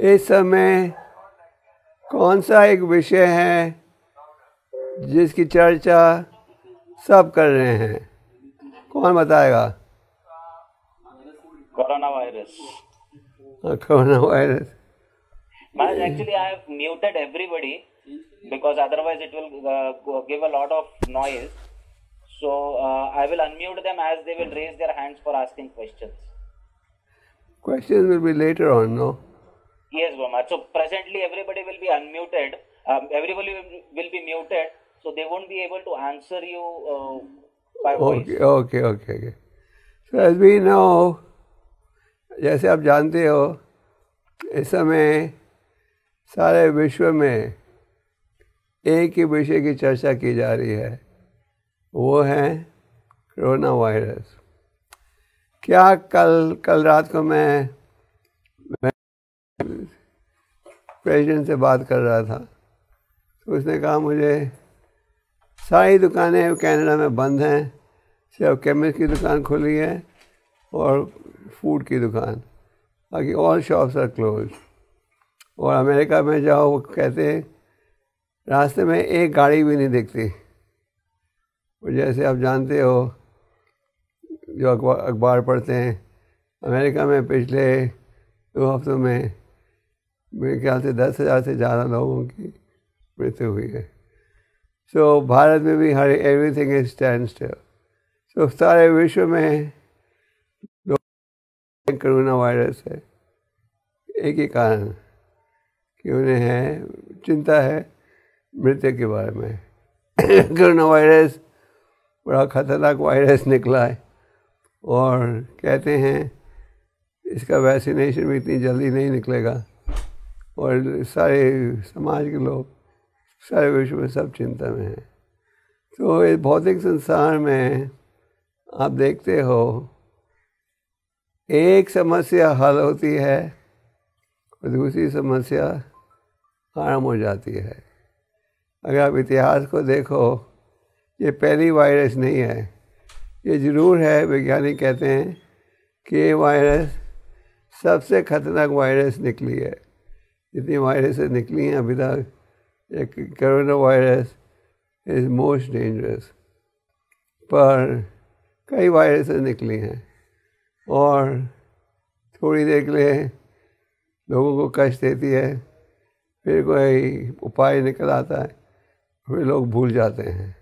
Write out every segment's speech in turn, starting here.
इस समय कौन सा एक विषय है जिसकी चर्चा सब कर रहे हैं? कौन बताएगा? Maharaj, actually I have muted everybody because otherwise it will uh, give a lot of noise. So uh, I will unmute them as they will raise their hands for asking questions. Questions will be later on, no? Yes, Goma. So presently everybody will be unmuted. Um, everybody will, be muted, so they won't be able to answer you uh, by voice. Okay, okay, okay, okay. So as we know, जैसे आप जानते हो इस समय सारे विश्व में एक ही विषय की चर्चा की जा रही है। वो है कोरोना वायरस। क्या कल कल रात को मैं, मैं प्रेसिडेंट से बात कर रहा था। तो उसने कहा मुझे सारी दुकानें कनाडा में बंद हैं सिर्फ़ केमिस्ट की दुकान खुली है और फ़ूड की दुकान बाकी ऑल शॉप्स आर क्लोज और अमेरिका में जाओ वो कहते हैं रास्ते में एक गाड़ी भी नहीं दिखती। जैसे आप जानते हो जो अखबार अखबार पढ़ते हैं अमेरिका में पिछले दो हफ्तों में मेरे ख्याल से दस हज़ार से ज़्यादा लोगों की मृत्यु हुई है। सो so, भारत में भी हर everything is stand still so सारे विश्व में कोरोना वायरस है। एक ही कारण कि उन्हें है, चिंता है मृत्यु के बारे में। कोरोना वायरस बड़ा ख़तरनाक वायरस निकला है और कहते हैं इसका वैक्सीनेशन भी इतनी जल्दी नहीं निकलेगा और सारे समाज के लोग, सारे विश्व में सब चिंता में हैं। तो इस भौतिक संसार में आप देखते हो एक समस्या हल होती है और दूसरी समस्या आराम हो जाती है। अगर आप इतिहास को देखो, ये पहली वायरस नहीं है। ये ज़रूर है, वैज्ञानिक कहते हैं कि ये वायरस सबसे खतरनाक वायरस निकली है। जितनी वायरसेस निकली हैं अभी तक, एक corona virus is most dangerous पर कई वायरसेस निकली हैं। और थोड़ी देर के लिए लोगों को कष्ट देती है, फिर कोई उपाय निकल आता है, फिर लोग भूल जाते हैं।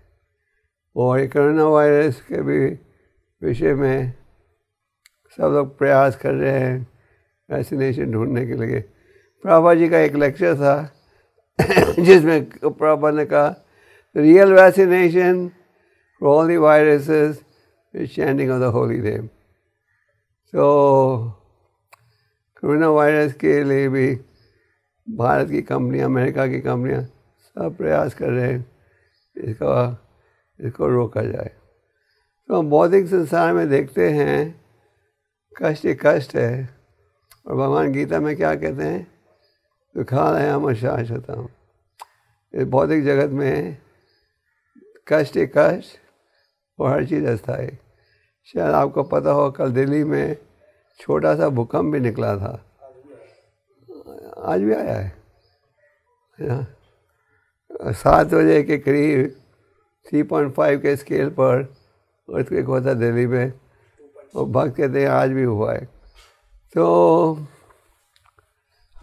और ये कोरोना वायरस के भी विषय में सब लोग प्रयास कर रहे हैं वैक्सीनेशन ढूँढने के लिए। प्रभा जी का एक लेक्चर था, जिसमें प्रभा ने कहा, real vaccination for all the viruses is chanting of the holy name तो कोरोना वायरस के लिए भी भारत की कंपनियाँ, अमेरिका की कंपनियाँ सब प्रयास कर रहे हैं इसका, इसको रोका जाए। तो हम बौद्धिक संसार में देखते हैं, कष्ट ही कष्ट है। और भगवान गीता में क्या कहते हैं? दुखा है हम शाश्वत हूँ इस भौतिक जगत में कष्ट ही कष्ट और हर चीज़ अस्थाई शायद आपको पता हो, कल दिल्ली में छोटा सा भूकंप भी निकला था। आज भी आया है। सात बजे के करीब थ्री पॉइंट फाइव के स्केल पर अर्थक्वेक था दिल्ली में। और भक्त कहते हैं, आज भी हुआ है। तो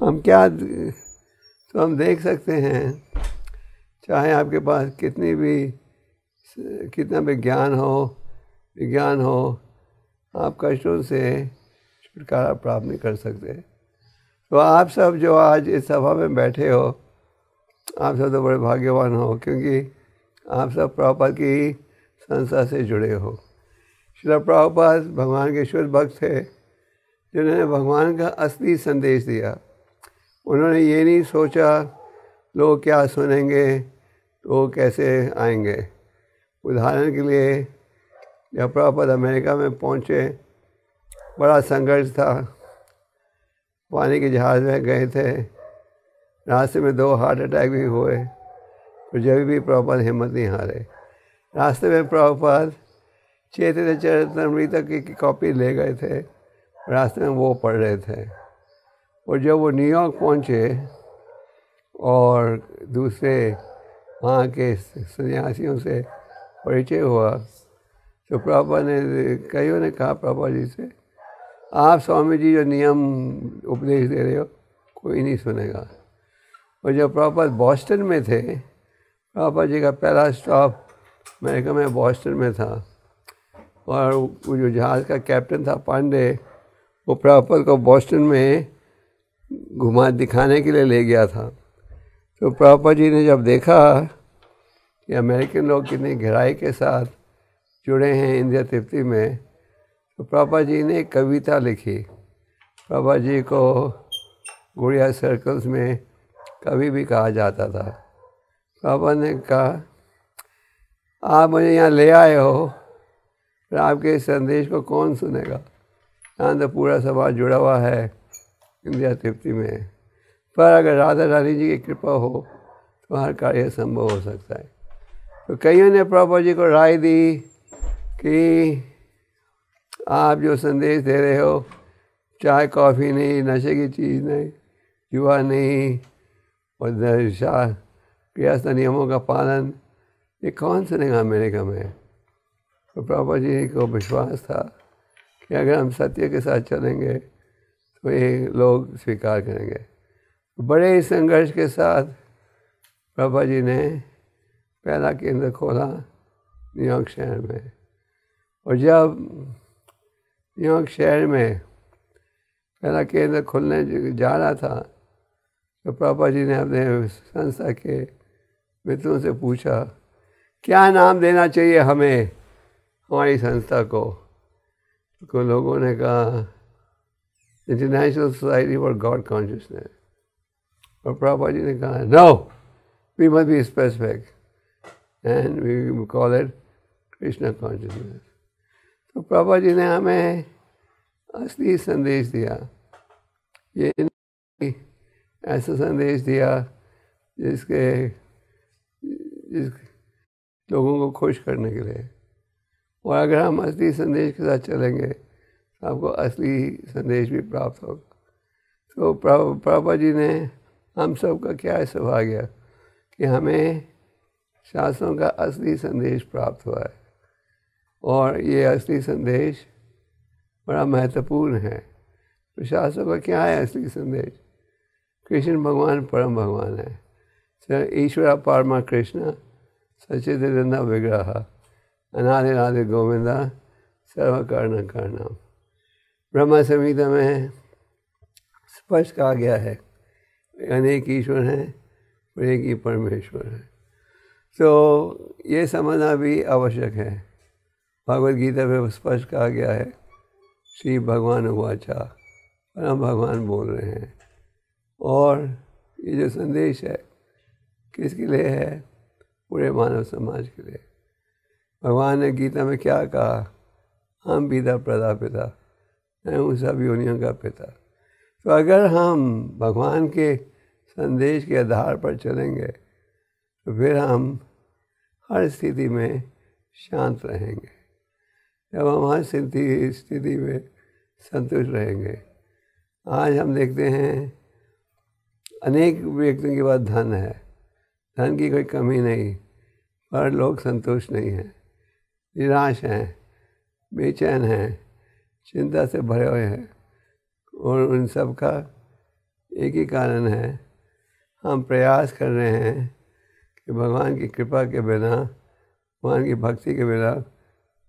हम क्या तो हम देख सकते हैं, चाहे आपके पास कितनी भी, कितना भी ज्ञान हो, विज्ञान हो, आप कष्टों से छुटकारा प्राप्त नहीं कर सकते। तो आप सब जो आज इस सभा में बैठे हो, आप सब तो बड़े भाग्यवान हो, क्योंकि आप सब प्रभुपाद की संस्था से जुड़े हो। श्री प्रभुपाद भगवान के शुद्ध भक्त थे, जिन्होंने भगवान का असली संदेश दिया। उन्होंने ये नहीं सोचा, लोग क्या सुनेंगे तो कैसे आएँगे। उदाहरण के लिए, जब प्रभुपाद अमेरिका में पहुँचे बड़ा संघर्ष था। पानी के जहाज़ में गए थे। रास्ते में दो हार्ट अटैक भी हुए। तो जब भी प्रभुपाद हिम्मत नहीं हारे। रास्ते में प्रभुपाद चैतन्य चरितमृत की कॉपी ले गए थे। रास्ते में वो पढ़ रहे थे। और जब वो न्यूयॉर्क पहुँचे और दूसरे वहाँ के सन्यासियों से परिचय हुआ तो प्रभा ने कईयों ने कहा प्रभा जी से आप स्वामी जी जो नियम उपदेश दे रहे हो, कोई नहीं सुनेगा। और जब प्रभा बॉस्टन में थे प्रभा जी का पहला स्टॉप अमेरिका में बॉस्टन में था। और वो जो जहाज़ का कैप्टन था पांडे, वो प्रभुपद को बॉस्टन में घुमा दिखाने के लिए ले गया था। तो प्रभुपद जी ने जब देखा कि अमेरिकन लोग कितनी गहराई के साथ जुड़े हैं इंडिया तृप्ति में तो प्रभा जी ने कविता लिखी। प्रभा जी को गुड़िया सर्कल्स में कभी भी कहा जाता था। प्रभा ने कहा, आप मुझे यहाँ ले आए हो फिर आपके इस संदेश को कौन सुनेगा? यहाँ तो पूरा समाज जुड़ा हुआ है इंदिरा तृप्ति में। पर अगर राधा रानी जी की कृपा हो तो हर कार्य संभव हो सकता है। तो कईयों ने प्रभु जी को राय दी कि आप जो संदेश दे रहे हो, चाय, कॉफ़ी नहीं, नशे की चीज़ नहीं, जुआ नहीं और गृहस्थ नियमों का पालन, ये कौन सुनेगा अमेरिका में। तो प्रभु जी को विश्वास था कि अगर हम सत्य के साथ चलेंगे तो ये लोग स्वीकार करेंगे। बड़े ही संघर्ष के साथ प्रभा जी ने पहला केंद्र खोला, न्यूयॉर्क शहर में। और जब न्यूयॉर्क शहर में पहला केंद्र खुलने जा रहा था तो पापा जी ने अपने संस्था के मित्रों से पूछा, क्या नाम देना चाहिए हमें, हमारी संस्था को? तो लोगों ने कहा international society for God consciousness और पापा जी ने कहा no we must be specific and we call it Krishna consciousness तो पापा जी ने हमें असली संदेश दिया। ये ऐसा संदेश दिया जिसके, जिस लोगों को खुश करने के लिए। और अगर हम असली संदेश के साथ चलेंगे तो आपको असली संदेश भी प्राप्त होगा। तो प्रभा जी ने हम सब का क्या सौभाग्य कि हमें शास्त्रों का असली संदेश प्राप्त हुआ है। और ये असली संदेश बड़ा महत्वपूर्ण है। शास्त्रों का क्या है असली संदेश? कृष्ण भगवान परम भगवान है। ईश्वर पारमा कृष्ण सचिदानंद विग्रह, अनादि अनादि गोविंदा सर्व कर्ण। ब्रह्मा संहिता में स्पष्ट कहा गया है अनेक ईश्वर हैं और एक ही परमेश्वर है। तो ये समझना भी आवश्यक है। भगवद गीता में स्पष्ट कहा गया है, श्री भगवान वाचा, परम भगवान बोल रहे हैं। और ये जो संदेश है, किसके लिए है? पूरे मानव समाज के लिए। भगवान ने गीता में क्या कहा? हम पिता प्रदा पिता मैं हूँ सब योनियों का पिता। तो अगर हम भगवान के संदेश के आधार पर चलेंगे तो फिर हम हर स्थिति में शांत रहेंगे। जब हम हर स्थिति स्थिति में संतुष्ट रहेंगे। आज हम देखते हैं, अनेक व्यक्तियों के पास धन है। धन की कोई कमी नहीं, पर लोग संतुष्ट नहीं हैं। निराश हैं, बेचैन हैं, चिंता से भरे हुए हैं। और उन सब का एक ही कारण है, हम प्रयास कर रहे हैं कि भगवान की कृपा के बिना, भगवान की भक्ति के बिना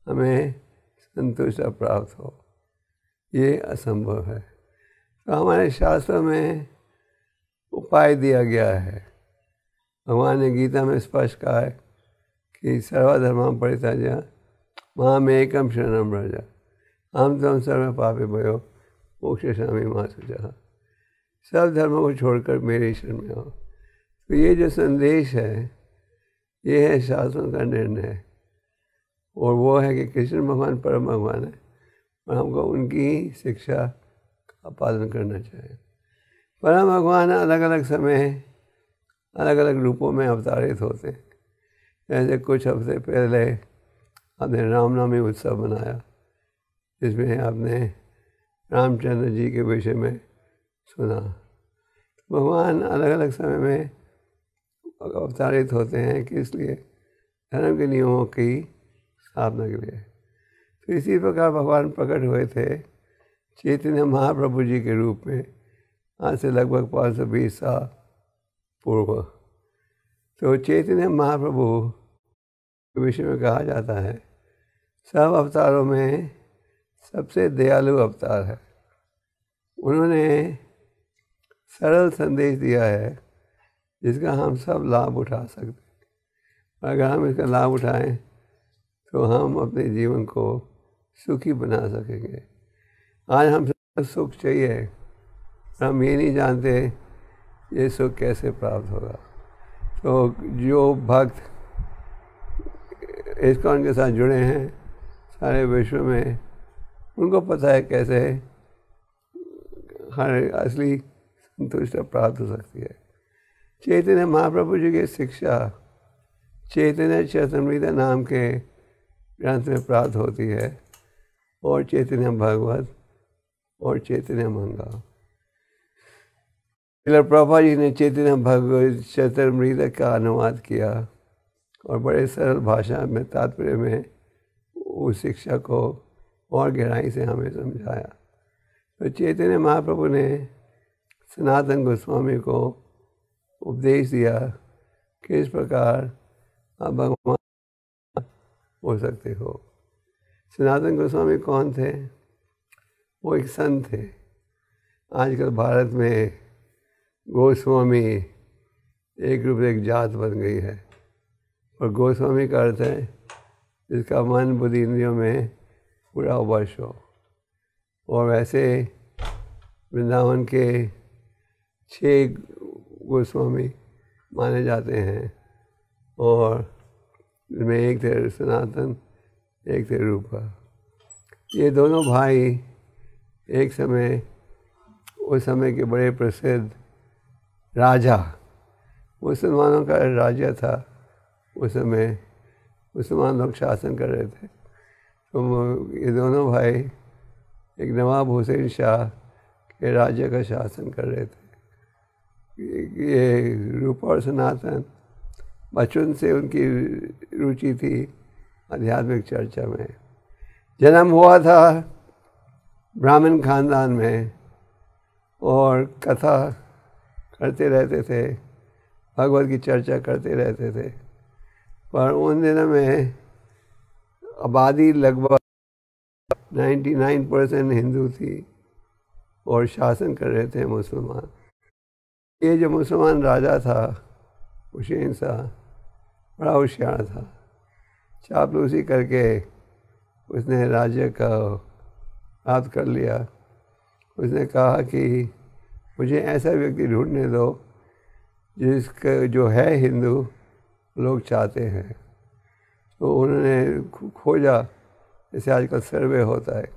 हमें संतुष्ट प्राप्त हो। ये असंभव है। तो हमारे शास्त्रों में उपाय दिया गया है। भगवान ने गीता में स्पष्ट कहा है कि सर्वधर्म परिताजा माँ में एकम शरणम राजा हम तुम सर्व पापे भयो, मोक्ष स्वामी माँ सुझा सब धर्मों को छोड़कर मेरे शरण में आओ। तो ये जो संदेश है, ये है शास्त्रों का निर्णय। और वो है कि कृष्ण भगवान, परम भगवान है। और हमको उनकी ही शिक्षा का पालन करना चाहिए। परम भगवान अलग अलग समय अलग अलग रूपों में अवतारित होते हैं। जैसे कुछ हफ़्ते पहले आपने रामनवमी उत्सव मनाया, जिसमें आपने रामचंद्र जी के विषय में सुना। तो भगवान अलग अलग समय में अवतारित होते हैं कि इसलिए धर्म के नियमों की स्थापना के लिए तो इसी प्रकार भगवान प्रकट हुए थे चैतन्य महाप्रभु जी के रूप में, आज से लगभग पाँच सौ बीस साल पूर्व। तो चैतन्य महाप्रभु के विषय में कहा जाता है, सब अवतारों में सबसे दयालु अवतार है। उन्होंने सरल संदेश दिया है जिसका हम सब लाभ उठा सकते हैं। अगर हम इसका लाभ उठाएँ तो हम अपने जीवन को सुखी बना सकेंगे। आज हम सब सुख चाहिए। हम ये नहीं जानते ये सुख कैसे प्राप्त होगा। तो जो भक्त इस्कॉन के साथ जुड़े हैं, सारे विश्व में, उनको पता है कैसे हर असली संतुष्ट प्राप्त हो सकती है। चैतन्य महाप्रभु जी की शिक्षा, चैतन्य चैतमृत नाम के ग्रंथ में प्राप्त होती है। और चैतन्य भागवत, और चैतन्य मंगा। प्रभा जी ने चैतन्य भगवत चैतमृत का अनुवाद किया और बड़े सरल भाषा में तात्पर्य में उस शिक्षा को और गहराई से हमें समझाया। तो चैतन्य महाप्रभु ने सनातन गोस्वामी को उपदेश दिया कि इस प्रकार भगवान हो सकते हो। सनातन गोस्वामी कौन थे? वो एक संत थे। आजकल भारत में गोस्वामी एक रूप एक जात बन गई है। और गोस्वामी का अर्थ है, जिसका मन बुद्धि इंद्रियों में पूरा वश हो और वैसे वृंदावन के छः गोस्वामी माने जाते हैं। और इनमें एक थे सनातन, एक थे रूपा। ये दोनों भाई एक समय, उस समय के बड़े प्रसिद्ध राजा, मुसलमानों का राजा था। उस समय मुसलमान लोग शासन कर रहे थे। तो ये दोनों भाई, एक नवाब हुसैन शाह के राज्य का शासन कर रहे थे। ये रूपा और सनातन बचपन से उनकी रुचि थी आध्यात्मिक चर्चा में। जन्म हुआ था ब्राह्मण खानदान में और कथा करते रहते थे, भगवत की चर्चा करते रहते थे। पर उन दिनों में आबादी लगभग 99 परसेंट हिंदू थी और शासन कर रहे थे मुसलमान। ये जो मुसलमान राजा था, हुसैन शाह बड़ा होशियार था। चापलूसी करके उसने राज्य का प्राप्त कर लिया। उसने कहा कि मुझे ऐसा व्यक्ति ढूँढने दो जिसका जो है हिंदू लोग चाहते हैं। तो उन्होंने खोजा, जैसे आजकल सर्वे होता है।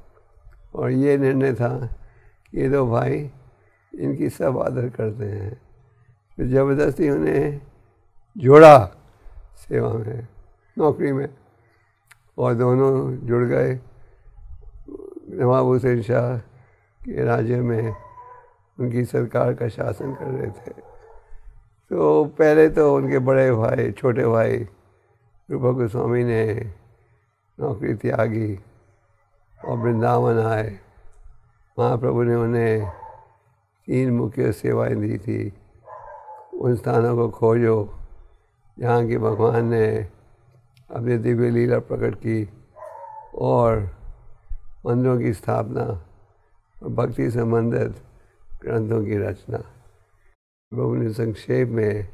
और ये निर्णय था कि ये दो भाई इनकी सब आदर करते हैं। फिर ज़बरदस्ती उन्हें जोड़ा। सेवा में, नौकरी में। और दोनों जुड़ गए। नवाब हुसैन शाह के राज्य में उनकी सरकार का शासन कर रहे थे। तो पहले तो उनके बड़े भाई, छोटे भाई रूपा गोस्वामी ने नौकरी त्यागी और वृंदावन आए। महाप्रभु ने उन्हें तीन मुख्य सेवाएँ दी थी। उन स्थानों को खोजो। जहाँ की भगवान ने अपनी दिव्य लीला प्रकट की और मंदिरों की स्थापना और भक्ति संबंधित ग्रंथों की रचना। प्रभु ने संक्षेप में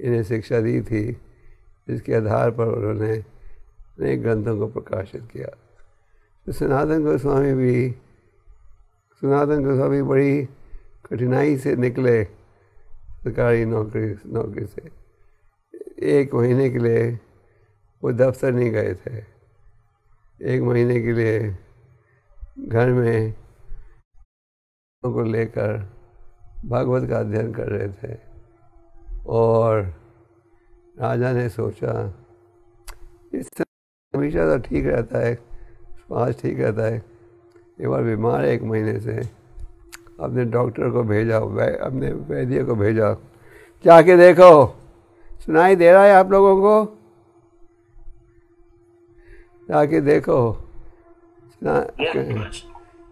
इन्हें शिक्षा दी थी, जिसके आधार पर उन्होंने अनेक ग्रंथों को प्रकाशित किया। तो सनातन गोस्वामी भी, सनातन गोस्वामी बड़ी कठिनाई से निकले सरकारी नौकरी नौकरी से। एक महीने के लिए वो दफ्तर नहीं गए थे। एक महीने के लिए घर में को लेकर भागवत का अध्ययन कर रहे थे और राजा ने सोचा, इस हमेशा तो ठीक रहता है स्वास्थ्य ठीक रहता है। एक बार बीमार है एक महीने से, अपने डॉक्टर को भेजा अपने वैद्य को भेजा, जाके देखो। सुनाई दे रहा है आप लोगों को? जाके देखो।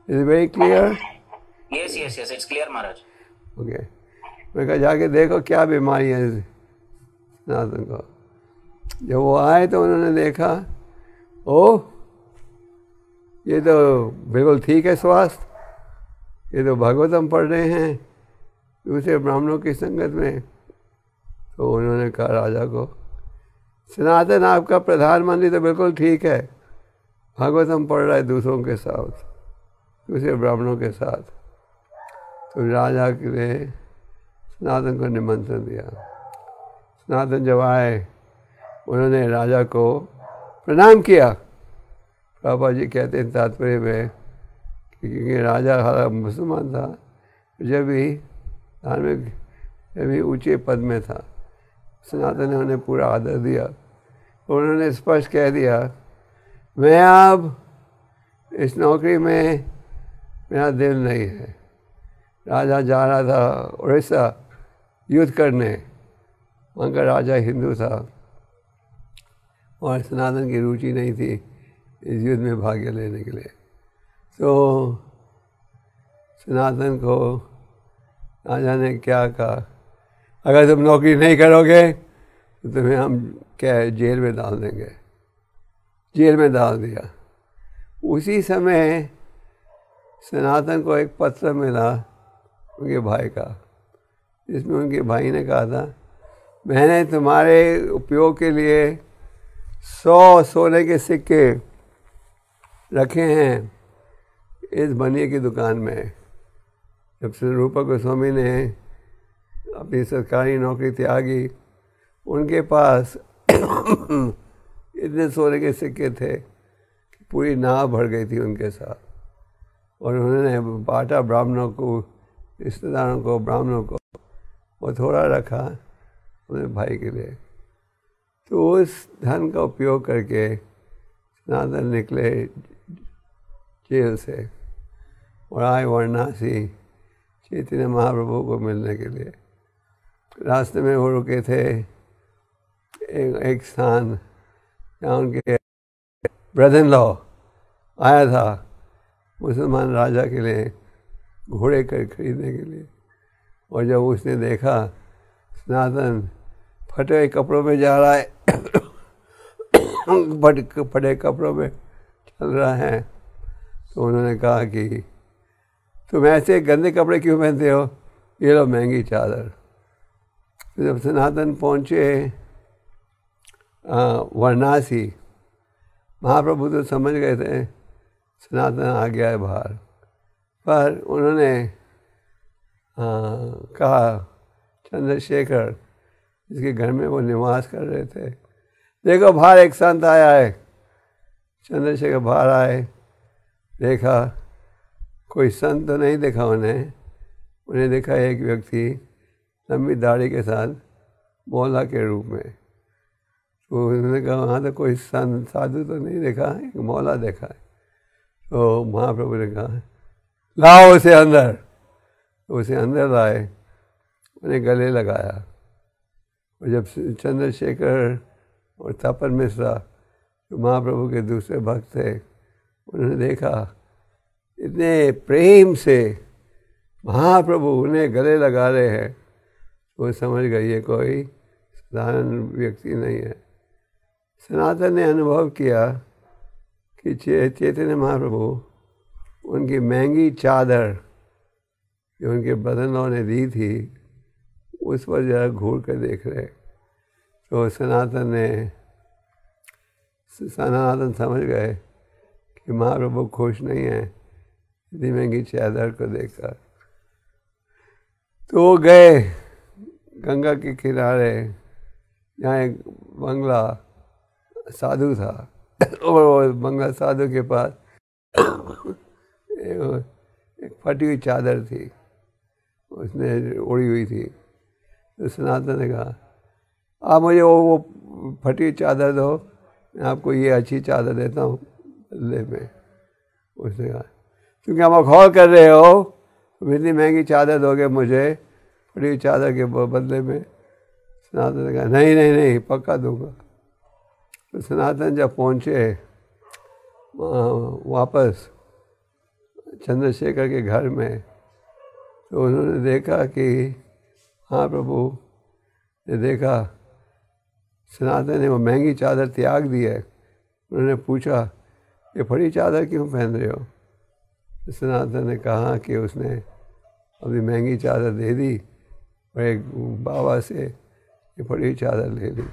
Is very clear yes yes yes it's clear Maharaj okay मैं कहा जाके देखो क्या बीमारी है सनातन को। जब वो आए तो उन्होंने देखा ओ ये तो बिल्कुल ठीक है स्वास्थ्य। ये तो भागवतम पढ़ रहे हैं। दूसरे ब्राह्मणों की संगत में तो उन्होंने कहा, राजा को सनातन आपका प्रधानमंत्री तो बिल्कुल ठीक है। भागवतम पढ़ रहा दूसरों के साथ, दूसरे ब्राह्मणों के साथ। तो राजा लिए सनातन को निमंत्रण दिया। सनातन जब आए, उन्होंने राजा को प्रणाम किया। पापा जी कहते हैं, तात्पर्य में क्योंकि राजा हरा मुसलमान था, जब भी धार्मिक, जब भी ऊँचे पद में था सनातन ने उन्हें पूरा आदर दिया उन्होंने स्पष्ट कह दिया, मैं अब इस नौकरी में मेरा दिल नहीं है। राजा जा रहा था उड़ीसा युद्ध करने, वहाँ का राजा हिंदू था और सनातन की रुचि नहीं थी इस युद्ध में भाग्य लेने के लिए। तो सनातन को राजा ने क्या कहा? अगर तुम नौकरी नहीं करोगे तो तुम्हें हम क्या है, जेल में डाल देंगे। जेल में डाल दिया। उसी समय सनातन को एक पत्र मिला उनके भाई का, जिसमें उनके भाई ने कहा था, मैंने तुम्हारे उपयोग के लिए सौ सोने के सिक्के रखे हैं इस बनिए की दुकान में। जब से रूपा गोस्वामी ने अपनी सरकारी नौकरी त्यागी। उनके पास इतने सोने के सिक्के थे कि पूरी नाव भर गई थी उनके साथ। और उन्होंने बाटा ब्राह्मणों को, रिश्तेदारों को, ब्राह्मणों को वो थोड़ा रखा अपने भाई के लिए। तो उस धन का उपयोग करके सनातन निकले जेल से। और आए वाराणसी चैतन्य महाप्रभु को मिलने के लिए। रास्ते में वो रुके थे। एक, एक स्थान जहाँ उनके ब्रदर लॉ आया था मुसलमान राजा के लिए घोड़े कर खरीदने के लिए। और जब उसने देखा सनातन फटे हुए कपड़ों में जा रहा है। फट फटे कपड़ों में चल रहा है। तो उन्होंने कहा कि तुम ऐसे गंदे कपड़े क्यों पहनते हो? ये लो महँगी चादर। जब सनातन पहुँचे वाराणसी महाप्रभु तो समझ गए थे सनातन आ गया है बाहर। पर उन्होंने आ, कहा चंद्रशेखर जिसके घर में वो निवास कर रहे थे देखो बाहर एक संत आया है। चंद्रशेखर बाहर आए देखा कोई संत तो नहीं देखा उन्हें उन्हें देखा एक व्यक्ति लंबी दाढ़ी के साथ मौला के रूप में। तो उन्होंने कहा, वहाँ तो कोई संत साधु तो नहीं देखा एक मौला देखा है। तो महाप्रभु ने कहा, लाओ उसे अंदर। तो उसे अंदर लाए, उन्हें गले लगाया। और जब चंद्रशेखर और तपन मिश्रा, जो महाप्रभु के दूसरे भक्त थे, उन्होंने देखा, इतने प्रेम से महाप्रभु उन्हें गले लगा रहे हैं। वो समझ गई ये कोई साधारण व्यक्ति नहीं है। सनातन ने अनुभव किया कि चैतन्य महाप्रभु, उनकी महँगी चादर जो उनके बदनों ने दी थी, उस पर जरा घूर कर देख रहे। तो सनातन ने, सनातन समझ गए कि महाप्रभु खुश नहीं है, इतनी महँगी चादर को देखकर। तो गए। गंगा के किनारे यहाँ एक बंगला साधु था। और वो बंगला साधु के पास एक फटी हुई चादर थी। उसने उड़ी हुई थी। तो सनातन ने कहा, आप मुझे वो वो फटी हुई चादर दो, मैं आपको ये अच्छी चादर देता हूँ बदले में। उसने कहा, क्योंकि हम अखौल कर रहे हो इतनी महँगी चादर दोगे मुझे फटी चादर के बदले में सनातन ने कहा, नहीं नहीं नहीं, पक्का दूँगा। तो सनातन जब पहुँचे वापस चंद्रशेखर के घर में तो उन्होंने देखा कि हाँ प्रभु। ने देखा, सनातन ने वो महँगी चादर त्याग दी है। उन्होंने पूछा, ये फड़ी चादर क्यों पहन रहे हो? तो सनातन ने कहा कि उसने अपनी महँगी चादर दे दी। एक बाबा से ये फड़ी चादर ले ली।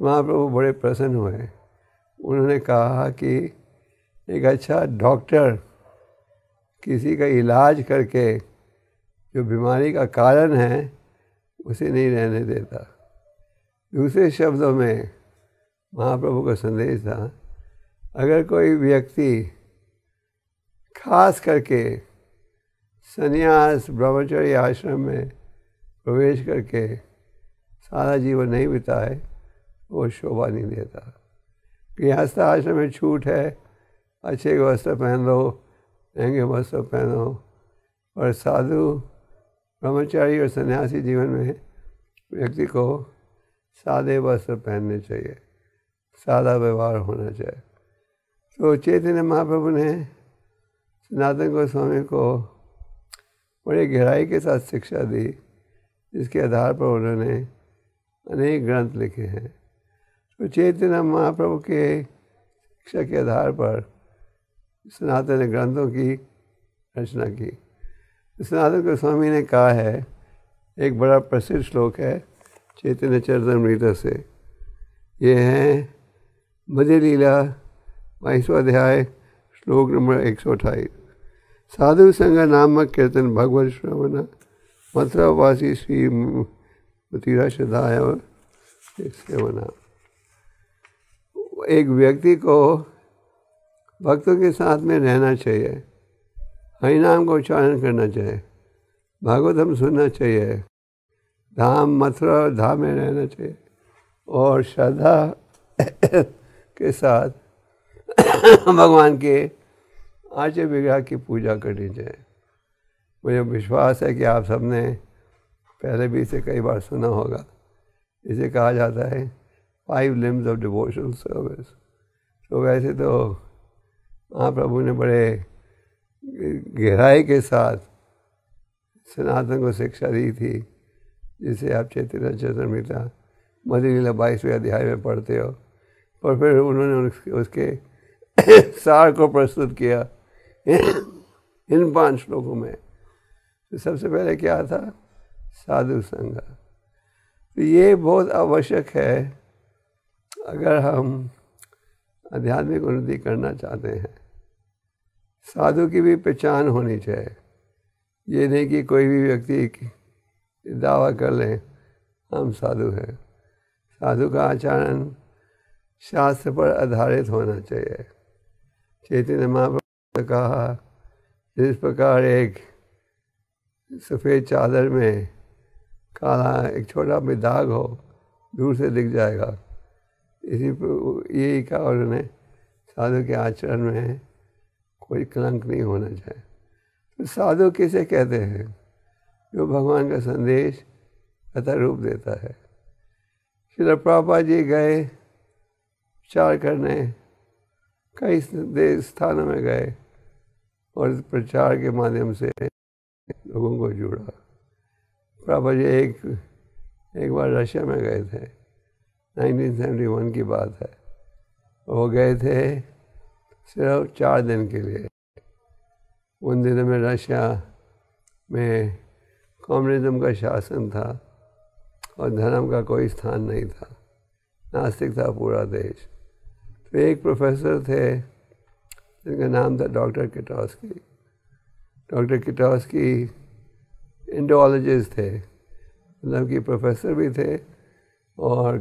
वहाँ प्रभु बड़े प्रसन्न हुए। उन्होंने कहा कि एक अच्छा डॉक्टर किसी का इलाज करके जो बीमारी का कारण है, उसे नहीं रहने देता। दूसरे शब्दों में महाप्रभु का संदेश था, अगर कोई व्यक्ति खास करके संन्यास, ब्रह्मचर्य आश्रम में प्रवेश करके सारा जीवन नहीं बिताए, वो शोभा नहीं देता। गृहस्थ आश्रम में छूट है, अच्छे वस्त्र पहन लो, महँगे वस्त्र पहनो और साधु, ब्रह्मचारी और सन्यासी जीवन में व्यक्ति को सादे वस्त्र पहनने चाहिए, सादा व्यवहार होना चाहिए। तो चैतन्य महाप्रभु ने सनातन गोस्वामी को बड़े गहराई के साथ शिक्षा दी। जिसके आधार पर उन्होंने अनेक ग्रंथ लिखे हैं। तो चैतन्य महाप्रभु के शिक्षा के आधार पर सनातन ग्रंथों की रचना की। सनातन गोस्वामी ने कहा है, एक बड़ा प्रसिद्ध श्लोक है चैतन्य चरतमृत से ये है मध्य लीला बाईसवाध्याय श्लोक नंबर एक सौ अठाईस साधु संग नामक कीर्तन भगवत श्रवण मथुरावासी श्री मतीरा श्रद्धाया सेवना एक व्यक्ति को भक्तों के साथ में रहना चाहिए। हरिनाम का उच्चारण करना चाहिए। भागवत हम सुनना चाहिए। धाम मथुरा और धाम में रहना चाहिए। और श्रद्धा के साथ भगवान के आचे विग्रह की पूजा करनी चाहिए। मुझे विश्वास है कि आप सबने पहले भी इसे कई बार सुना होगा। इसे कहा जाता है five limbs of devotional service तो वैसे तो महाप्रभु ने बड़े गहराई के साथ सनातन को शिक्षा दी थी, जिसे आप चैतन्य चैतन्यता लीला बाईसवें अध्याय में पढ़ते हो। और फिर उन्होंने उसके सार को प्रस्तुत किया इन पाँच श्लोकों में। तो सबसे पहले क्या था? साधु संग। तो ये बहुत आवश्यक है, अगर हम आध्यात्मिक उन्नति करना चाहते हैं। साधु की भी पहचान होनी चाहिए। ये नहीं कि कोई भी व्यक्ति दावा कर लें, हम साधु हैं। साधु का आचरण शास्त्र पर आधारित होना चाहिए। चैतन्य महाप्रभु ने कहा, जिस प्रकार एक सफ़ेद चादर में काला एक छोटा भी दाग हो, दूर से दिख जाएगा। इसी पर यही कहा उन्होंने साधु के आचरण में कोई कलंक नहीं होना चाहिए। तो साधु किसे कहते हैं? जो भगवान का संदेश कथा रूप देता है। श्री प्रभा जी गए प्रचार करने, कई स्थानों में गए और प्रचार के माध्यम से लोगों को जुड़ा। प्रभा जी, एक एक बार रशिया में गए थे। 1971 की बात है। वो गए थे सिर्फ़ चार दिन के लिए। उन दिनों में रशिया में कम्युनिज्म का शासन था और धर्म का कोई स्थान नहीं था। नास्तिक था पूरा देश। तो एक प्रोफेसर थे, जिनका नाम था doctor Kitowski. Doctor Kitowski Indologist थे मतलब कि प्रोफेसर भी थे और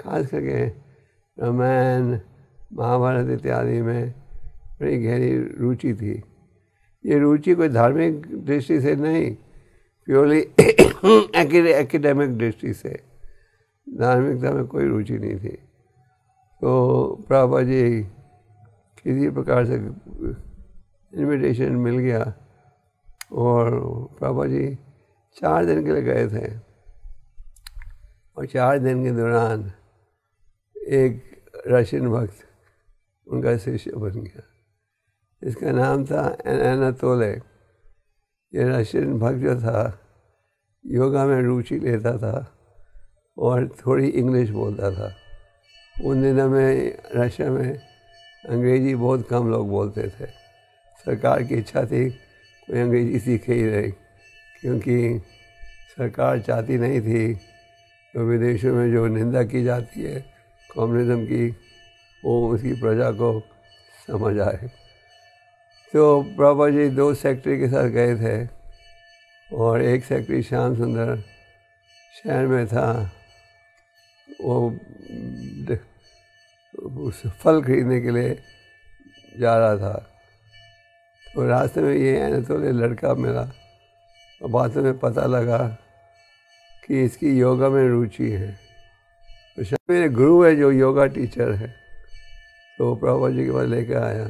खास करके रामायण, महाभारत इत्यादि में बड़ी गहरी रुचि थी। ये रुचि कोई धार्मिक दृष्टि से नहीं प्योरली एकेडमिक दृष्टि से। धार्मिकता में कोई रुचि नहीं थी। तो प्रभा जी किसी प्रकार से इनविटेशन मिल गया। और प्रभा जी चार दिन के लिए गए थे। और चार दिन के दौरान एक रशियन भक्त उनका शिष्य बन गया। इसका नाम था एनातोले ये रशियन भक्त जो था, योगा में रुचि लेता था और थोड़ी इंग्लिश बोलता था। उन दिनों में रशिया में अंग्रेज़ी बहुत कम लोग बोलते थे। सरकार की इच्छा थी कोई अंग्रेज़ी सीखे ही रहे क्योंकि सरकार चाहती नहीं थी तो विदेशों में जो निंदा की जाती है, कम्युनिज्म की, वो उसकी प्रजा को समझ आए। तो प्रभा जी दो सेक्रेटरी के साथ गए थे और एक सेक्रेटरी श्याम सुंदर शहर में था। वो उस फल खरीदने के लिए जा रहा था। तो रास्ते में ये अनतोले लड़का मिला। और बाद में पता लगा कि इसकी योगा में रुचि है। तो मेरे गुरु है जो योगा टीचर है। तो प्रभा जी के पास लेकर आया।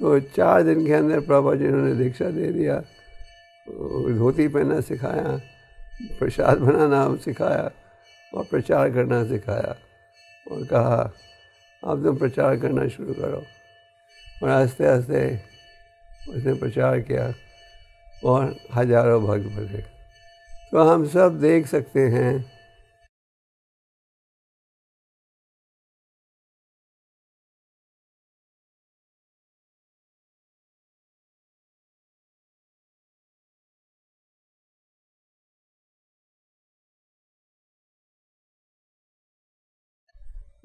तो चार दिन के अंदर प्रभा जी ने दीक्षा दे दिया। धोती पहनना सिखाया, प्रसाद बनाना सिखाया और प्रचार करना सिखाया और कहा, अब तुम प्रचार करना शुरू करो। और आस्ते आस्ते उसने प्रचार किया और हज़ारों भक्त बने तो हम सब देख सकते हैं।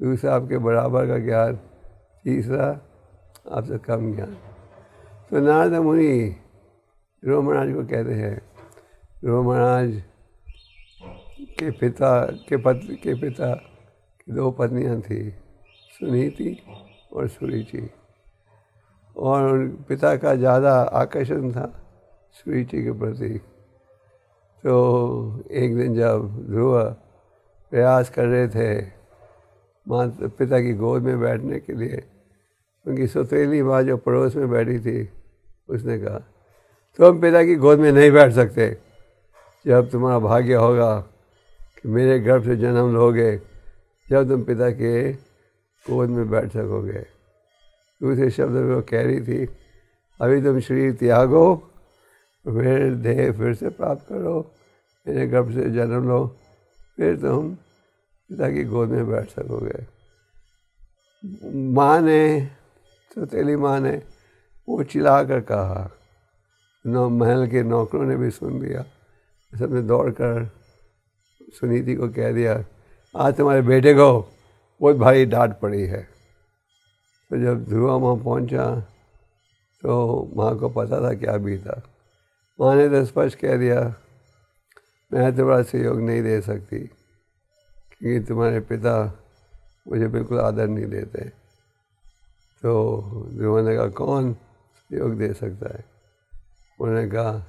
दूसरा आपके बराबर का ज्ञान, तीसरा आपसे कम ज्ञान। तो नारद मुनि ध्रुव महाराज को कहते हैं ध्रुव महाराज के पिता, के पति, के पिता की दो पत्नियाँ थी, सुनीति और सुरुचि और पिता का ज़्यादा आकर्षण था सुरुचि के प्रति। तो एक दिन जब ध्रुव प्रयास कर रहे थे माता, पिता की गोद में बैठने के लिए, उनकी सौतेली माँ जो पड़ोस में बैठी थी उसने कहा तुम तो पिता की गोद में नहीं बैठ सकते। जब तुम्हारा भाग्य होगा कि मेरे गर्भ से जन्म लोगे, जब तुम पिता के गोद में बैठ सकोगे। दूसरे शब्द में वो कह रही थी, अभी तुम शरीर त्यागो फिर देह फिर से प्राप्त करो, मेरे गर्भ से जन्म लो, फिर तुम पिता की गोद में बैठ सकोगे। माँ ने, सौतेली माँ ने वो चिल्ला कर कहा, नौ महल के नौकरों ने भी सुन लिया। सबने दौड़ कर सुनीति को कह दिया, आज तुम्हारे बेटे को बहुत भारी डांट पड़ी है। तो जब ध्रुवा माँ पहुँचा तो माँ को पता था क्या था माँ ने तो स्पष्ट कह दिया, मैं तुम्हारा सहयोग नहीं दे सकती, क्योंकि तुम्हारे पिता मुझे बिल्कुल आदर नहीं देते। तो ध्रुव ने कहा, कौन? योग दे सकता है। उन्होंने कहा,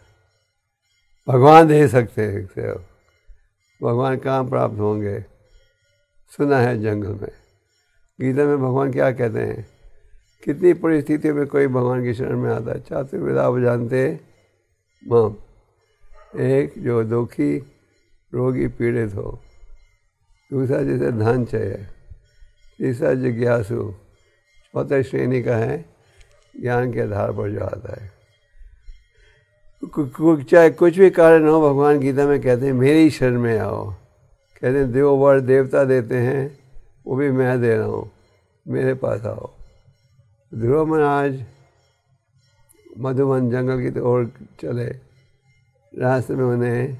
भगवान दे सकते हैं सेव भगवान कहाँ प्राप्त होंगे? सुना है जंगल में। गीता में भगवान क्या कहते हैं? कितनी परिस्थितियों में कोई भगवान की शरण में आता है? चाहते विदा जानते मम एक जो दुखी, रोगी पीड़ित हो, दूसरा जैसे धन चाहिए, तीसरा जिज्ञासु, चौथा श्रेणी का है ज्ञान के आधार पर जो आता है। चाहे कुछ भी कारण हो, भगवान गीता में कहते हैं, मेरी शरण में आओ। कहते हैं, देव वर, देवता देते हैं, वो भी मैं दे रहा हूँ, मेरे पास आओ। ध्रुव महाराज मधुबन जंगल की ओर चले। रास्ते में उन्हें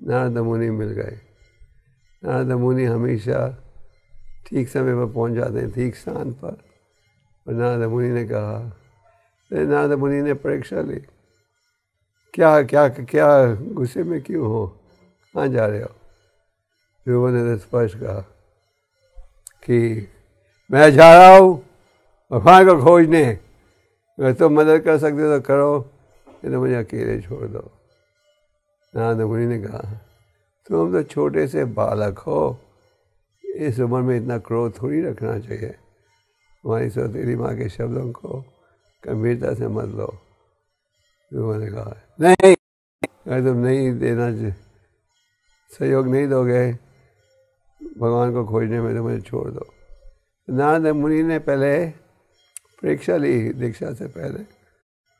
नारद मुनि मिल गए। नारद मुनि हमेशा ठीक समय पर पहुँच जाते हैं, ठीक स्थान पर। नारद मुनि ने कहा नारद मुनि ने परीक्षा ली। क्या क्या क्या गुस्से में क्यों हो? कहाँ जा रहे हो? ध्रुव ने तो स्पष्ट कहा कि, मैं जा रहा हूँ भगवान को खोजने। अगर तुम मदद कर सकते हो तो करो नहीं मुझे अकेले छोड़ दो। नारद मुनि ने कहा, तुम तो छोटे से बालक हो। इस उम्र में इतना क्रोध थोड़ी रखना चाहिए। हमारी सौतेली माँ के शब्दों को गंभीरता से मत लो। उन्होंने कहा नहीं। अगर तुम नहीं देना सहयोग नहीं दोगे भगवान को खोजने में तो मुझे छोड़ दो। नारद मुनि ने पहले परीक्षा ली दीक्षा से पहले।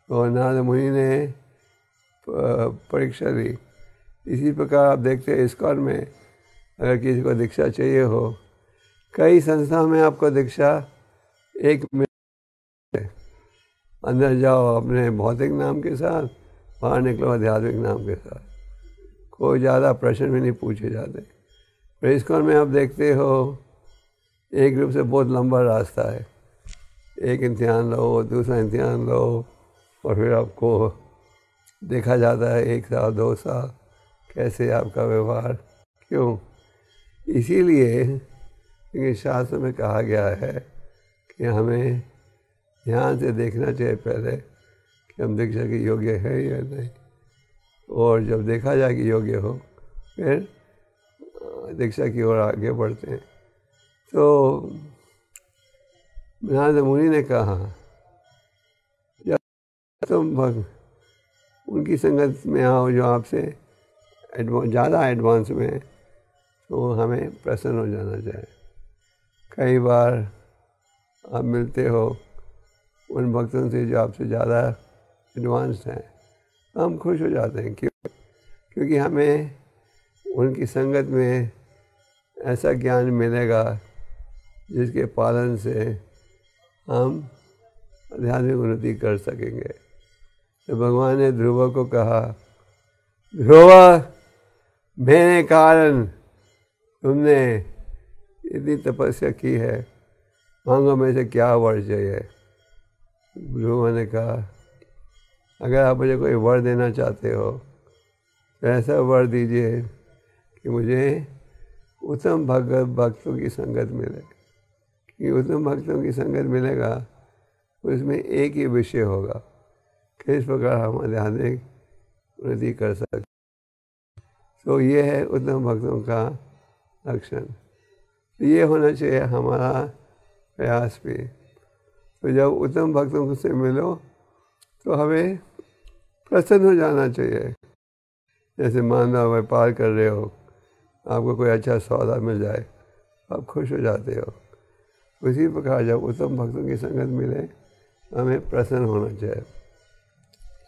और नारद मुनि ने परीक्षा ली। इसी प्रकार आप देखते हैं इस्कॉन में अगर किसी को दीक्षा चाहिए हो कई संस्थाओं में आपको दीक्षा एक मिनट। अंदर जाओ अपने भौतिक नाम के साथ, बाहर निकलो आध्यात्मिक नाम के साथ। कोई ज़्यादा प्रश्न भी नहीं पूछे जाते। इस्कॉन में आप देखते हो, एक रूप से बहुत लंबा रास्ता है। एक इम्तिहान लो, दूसरा इम्तिहान लो, और फिर आपको देखा जाता है एक साल, दो साल, कैसे आपका व्यवहार, क्यों? इसीलिए क्योंकि शास्त्र में कहा गया है कि हमें ध्यान से देखना चाहिए पहले कि हम दीक्षा के योग्य है या नहीं। और जब देखा जाए कि योग्य हो, फिर दीक्षा की ओर आगे बढ़ते हैं। तो नारद मुनि ने कहा, जब तुम भग, उनकी संगत में आओ जो आपसे ज़्यादा एडवांस में तो हमें प्रसन्न हो जाना चाहिए। कई बार आप मिलते हो। उन भक्तों से जो आपसे ज़्यादा एडवांस हैं। तो हम खुश हो जाते हैं क्यों? क्योंकि हमें उनकी संगत में ऐसा ज्ञान मिलेगा जिसके पालन से हम आध्यात्मिक उन्नति कर सकेंगे। तो भगवान ने ध्रुव को कहा, ध्रुव, मेरे कारण तुमने इतनी तपस्या की है। मांगो में से क्या वर चाहिए? ध्रुव ने कहा, अगर आप मुझे कोई वर देना चाहते हो तो ऐसा वर दीजिए कि मुझे उत्तम भगत भक्तों की संगत मिले। कि उत्तम भक्तों की संगत मिलेगा, उसमें एक ही विषय होगा, किस प्रकार हम आध्यात्मिक उन्नति कर सकते तो ये है उत्तम भक्तों का लक्षण। ये होना चाहिए हमारा प्रयास भी। तो जब उत्तम भक्तों से मिलो तो हमें प्रसन्न हो जाना चाहिए। जैसे मान लो व्यापार कर रहे हो, आपको कोई अच्छा सौदा मिल जाए, आप खुश हो जाते हो। उसी प्रकार जब उत्तम भक्तों की संगत मिले, हमें प्रसन्न होना चाहिए।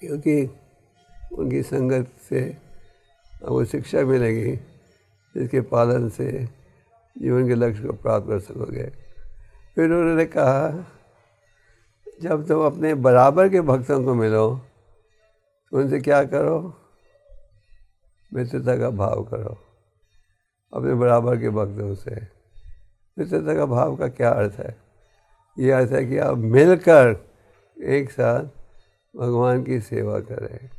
क्योंकि उनकी संगत से वो शिक्षा मिलेगी, जिसके पालन से जीवन के लक्ष्य को प्राप्त कर सकोगे। फिर उन्होंने कहा, जब तुम अपने बराबर के भक्तों को मिलो तो उनसे क्या करो? मित्रता का भाव करो, अपने बराबर के भक्तों से। मित्रता का भाव का क्या अर्थ है? ये अर्थ है कि आप मिलकर एक साथ भगवान की सेवा करें।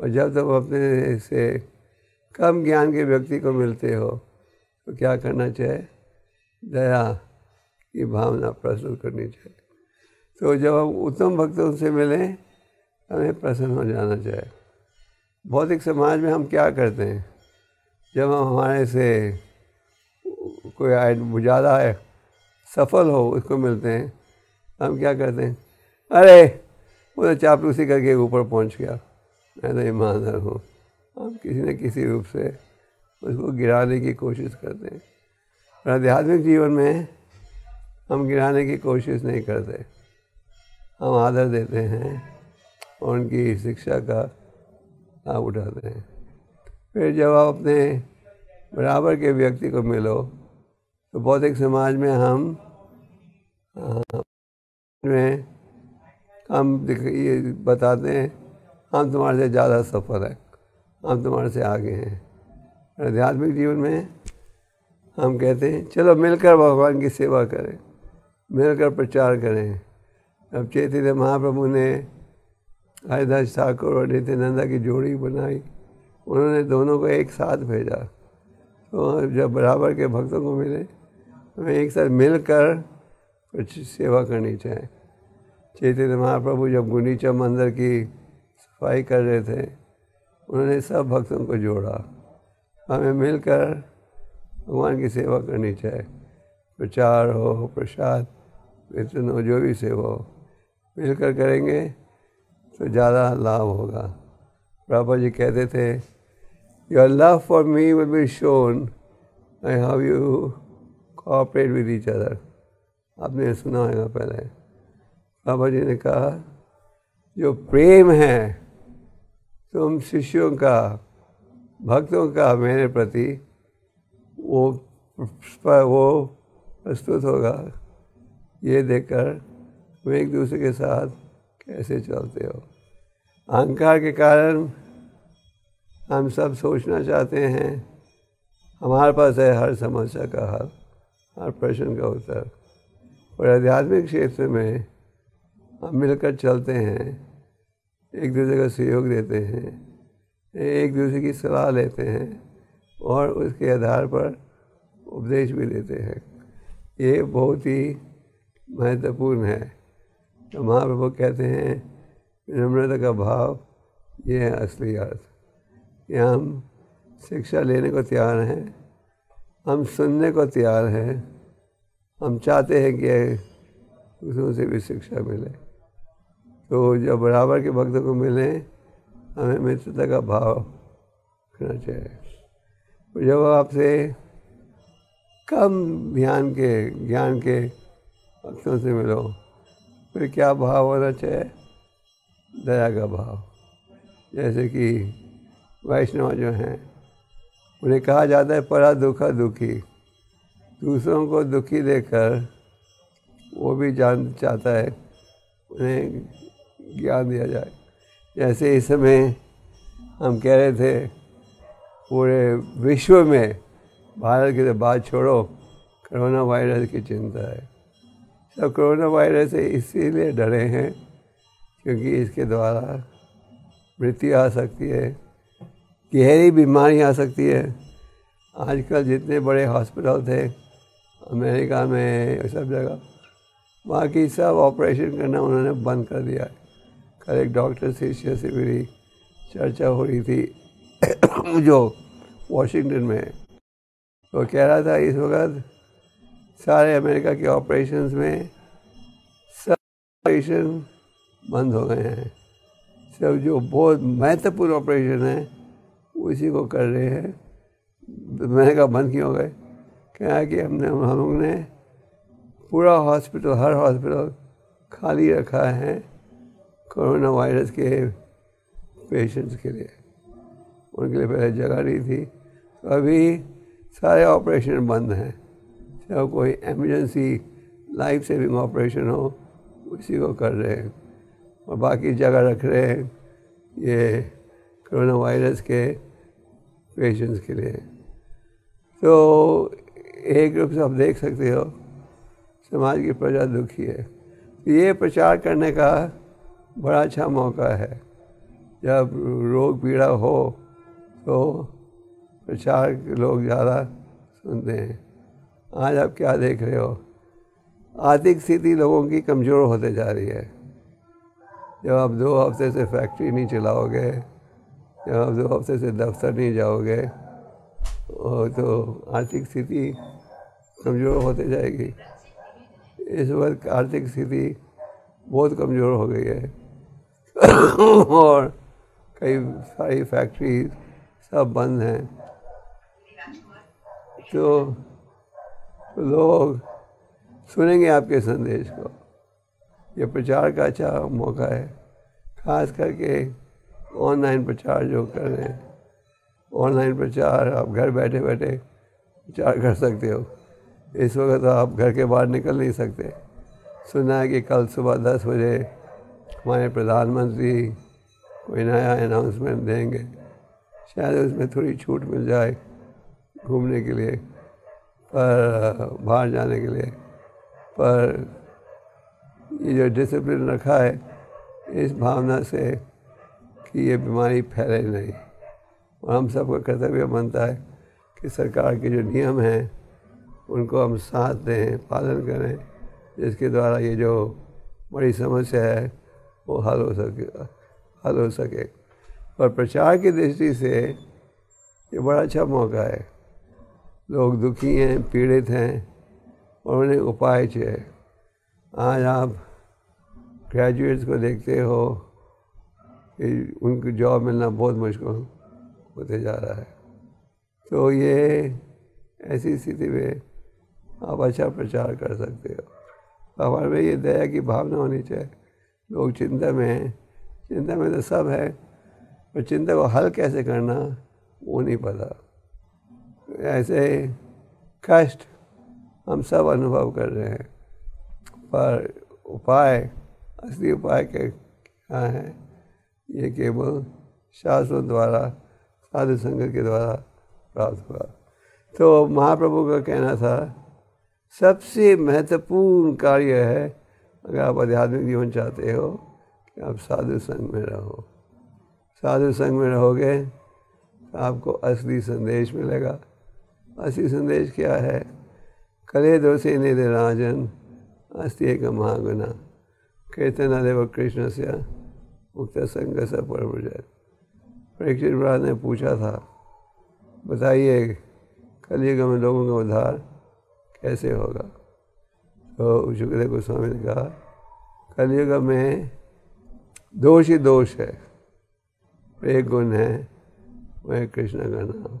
और जब तक अपने से कम ज्ञान के व्यक्ति को मिलते हो तो क्या करना चाहिए? दया। की भावना प्रस्तुत करनी चाहिए। तो जब हम उत्तम भक्तों से मिलें, हमें प्रसन्न हो जाना चाहिए। भौतिक समाज में हम क्या करते हैं? जब हम हमारे से कोई ज़्यादा है, सफल हो, उसको मिलते हैं, हम क्या करते हैं? अरे, वो तो चापलूसी करके ऊपर पहुँच गया। मैं तो ईमानदार हूँ। हम किसी न किसी रूप से उसको गिराने की कोशिश करते हैं। आध्यात्मिक जीवन में हम गिराने की कोशिश नहीं करते। हम आदर देते हैं और उनकी शिक्षा का लाभ उठाते हैं। फिर जब आप अपने बराबर के व्यक्ति को मिलो तो भौतिक समाज में हम में हम ये बताते हैं, हम तुम्हारे से ज़्यादा सफल है, हम तुम्हारे से आगे हैं। आध्यात्मिक जीवन में हम कहते हैं, चलो मिलकर भगवान की सेवा करें। मिलकर प्रचार करें। अब चैतन्य महाप्रभु ने हरिदास ठाकुर और नित्यानंदा की जोड़ी बनाई। उन्होंने दोनों को एक साथ भेजा। तो जब बराबर के भक्तों को मिले, हमें एक साथ मिलकर सेवा करनी चाहिए। चैतन्य महाप्रभु जब गुंडीचा मंदिर की सफ़ाई कर रहे थे, उन्होंने सब भक्तों को जोड़ा। हमें मिलकर भगवान की सेवा करनी चाहिए। प्रचार हो, प्रसाद हो जो भी सेवा हो मिलकर करेंगे तो ज़्यादा लाभ होगा। प्रभा जी कहते थे your love for me will be shown I how you cooperate with each other आपने सुना होगा पहले। बाबा जी ने कहा, जो प्रेम है, तुम शिष्यों का, भक्तों का मेरे प्रति, वो वो प्रस्तुत होगा। ये देखकर तुम एक दूसरे के साथ कैसे चलते हो? अहंकार के कारण हम सब सोचना चाहते हैं। हमारे पास है हर समस्या का हल, हर प्रश्न का उत्तर। और आध्यात्मिक क्षेत्र में हम मिलकर चलते हैं, एक दूसरे का सहयोग देते हैं, एक दूसरे की सलाह लेते हैं और उसके आधार पर उपदेश भी देते हैं। ये बहुत ही महत्वपूर्ण है। तो महाप्रभु कहते हैं विनम्रता का भाव ये है असली अर्थ। कि हम शिक्षा लेने को तैयार हैं, हम सुनने को तैयार हैं, हम चाहते हैं कि दूसरों से भी शिक्षा मिले। तो जब बराबर के भक्तों को मिले, हमें मित्रता का भाव रखना चाहिए। जब आपसे कम ध्यान के, ज्ञान के भक्तों से मिलो। फिर क्या भाव होना चाहिए दया का भाव। जैसे कि वैष्णव जो हैं, उन्हें कहा जाता है परा दुखा दुखी। दूसरों को दुखी देखकर वो भी जान चाहता है, उन्हें ज्ञान दिया जाए। जैसे इस समय हम कह रहे थे, पूरे विश्व में भारत की तो बात छोड़ो, कोरोना वायरस की चिंता है। सब कोरोना वायरस से इसीलिए डरे हैं क्योंकि इसके द्वारा मृत्यु आ सकती है, गहरी बीमारी आ सकती है। आजकल जितने बड़े हॉस्पिटल थे, अमेरिका में सब जगह, बाकी सब ऑपरेशन करना उन्होंने बंद कर दिया है। कल एक डॉक्टर शिष्य से मेरी चर्चा हो रही थी जो वॉशिंगटन में। तो कह रहा था, इस वक्त सारे अमेरिका के ऑपरेशंस में सब ऑपरेशन बंद हो गए हैं। सब जो बहुत महत्वपूर्ण ऑपरेशन है, उसी को कर रहे हैं। मैंने कहा, बंद क्यों हो गए? क्या कि हमने, हम लोग ने पूरा हॉस्पिटल हर हॉस्पिटल खाली रखा है कोरोना वायरस के पेशेंट्स के लिए। उनके लिए पहले जगह नहीं थी। तो अभी सारे ऑपरेशन बंद हैं। चाहे कोई एमरजेंसी लाइफ सेविंग ऑपरेशन हो, उसी को कर रहे हैं। और बाकी जगह रख रहे हैं ये कोरोना वायरस के पेशेंट्स के लिए। तो एक रूप से आप देख सकते हो, समाज की प्रजा दुखी है। ये प्रचार करने का बड़ा अच्छा मौका है। जब रोग पीड़ा हो तो प्रचार लोग ज़्यादा सुनते हैं। आज आप क्या देख रहे हो? आर्थिक स्थिति लोगों की कमज़ोर होते जा रही है। जब आप दो हफ़्ते से फैक्ट्री नहीं चलाओगे, जब आप दो हफ़्ते से दफ्तर नहीं जाओगे तो आर्थिक स्थिति कमज़ोर होते जाएगी। इस वक्त आर्थिक स्थिति बहुत कमज़ोर हो गई है। और कई सारी फैक्ट्री सब बंद हैं। तो लोग सुनेंगे आपके संदेश को। ये प्रचार का अच्छा मौका है। खास करके ऑनलाइन प्रचार जो कर रहे हैं। ऑनलाइन प्रचार, आप घर बैठे बैठे प्रचार कर सकते हो। इस वक्त तो आप घर के बाहर निकल नहीं सकते। सुना है कि कल सुबह दस बजे हमारे प्रधानमंत्री कोई नया अनाउंसमेंट देंगे। शायद उसमें थोड़ी छूट मिल जाए घूमने के लिए। पर बाहर जाने के लिए। पर ये जो डिसिप्लिन रखा है, इस भावना से कि ये बीमारी फैले नहीं। और हम सबका कर्तव्य बनता है कि सरकार के जो नियम हैं, उनको हम साथ दें, पालन करें, जिसके द्वारा ये जो बड़ी समस्या है, वो हल हो सके, हल हो सके। पर प्रचार की दृष्टि से ये बड़ा अच्छा मौका है। लोग दुखी हैं, पीड़ित हैं और उन्हें उपाय चाहिए आज आप ग्रेजुएट्स को देखते हो कि उनको जॉब मिलना बहुत मुश्किल होते जा रहा है। तो ये ऐसी स्थिति में आप अच्छा प्रचार कर सकते हो। हमारे में ये दया की भावना होनी चाहिए। लोग चिंता में हैं। चिंता में तो सब है, पर चिंता को हल कैसे करना, वो नहीं पता। ऐसे कष्ट हम सब अनुभव कर रहे हैं। पर उपाय, असली उपाय के क्या है? ये केवल शास्त्रों द्वारा, साधु संघ के द्वारा प्राप्त हुआ। तो महाप्रभु का कहना था, सबसे महत्वपूर्ण कार्य है, अगर आप आध्यात्मिक जीवन चाहते हो, कि आप साधु संघ में रहो। साधु संघ में रहोगे तो आपको असली संदेश मिलेगा। असली संदेश क्या है? कले दोषे निधि राजन अस्ति एक महागुना कीर्तन देव कृष्ण से मुक्त संग से परमुजय परीक्षित महाराज ने पूछा था, बताइए कलयुग में लोगों का उद्धार कैसे होगा? तो शुक्रदेव गोस्वामी ने कहा कलयुग में दोष ही दोष है, एक गुण है, वह कृष्ण का नाम।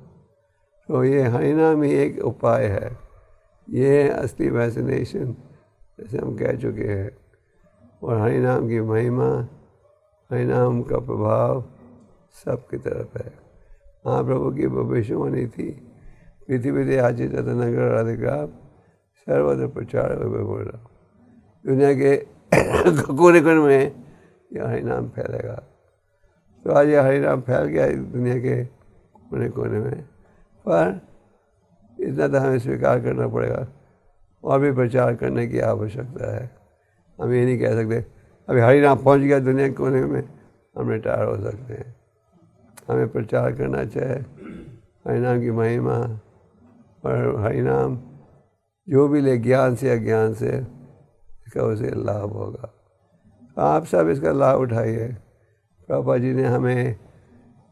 तो ये हरिनाम ही एक उपाय है। ये असली वैक्सीनेशन जैसे हम कह चुके हैं। और हरिनाम की महिमा हरिनाम का प्रभाव सबकी तरफ़ है। महाप्रभु की भविष्यवाणी थी। पृथ्वी आचित नगर अधिकार सर्वत्र प्रचार बोल दुनिया के कोने कोने में यह हरिनाम फैलेगा। तो आज यह हरिनाम फैल गया दुनिया के कोने कोने में। पर इतना तो हमें स्वीकार करना पड़ेगा और भी प्रचार करने की आवश्यकता है। हम ये नहीं कह सकते, अभी हरिनाम पहुँच गया दुनिया के कोने में, हम रिटायर हो सकते हैं। हमें प्रचार करना चाहिए हरिनाम की महिमा और हरिनाम जो भी ले, ज्ञान से अज्ञान से, इसका उसे लाभ होगा। आप सब इसका लाभ उठाइए। प्रभा जी ने हमें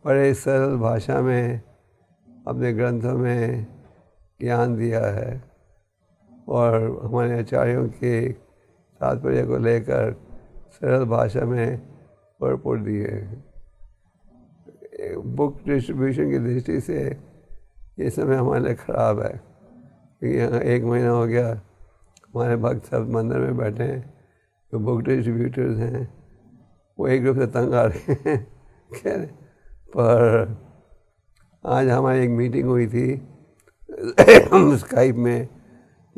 बड़े सरल भाषा में अपने ग्रंथों में ज्ञान दिया है और हमारे आचार्यों के तात्पर्य को लेकर सरल भाषा में भरपूर दिए हैं। बुक डिस्ट्रीब्यूशन की दृष्टि से ये समय हमारे लिए ख़राब है। यहाँ एक महीना हो गया, हमारे भक्त सब मंदिर में बैठे हैं, जो बुक डिस्ट्रीब्यूटर्स हैं, वो एक रूप से तंग आ रहे हैं। पर आज हमारी एक मीटिंग हुई थी स्काइप में,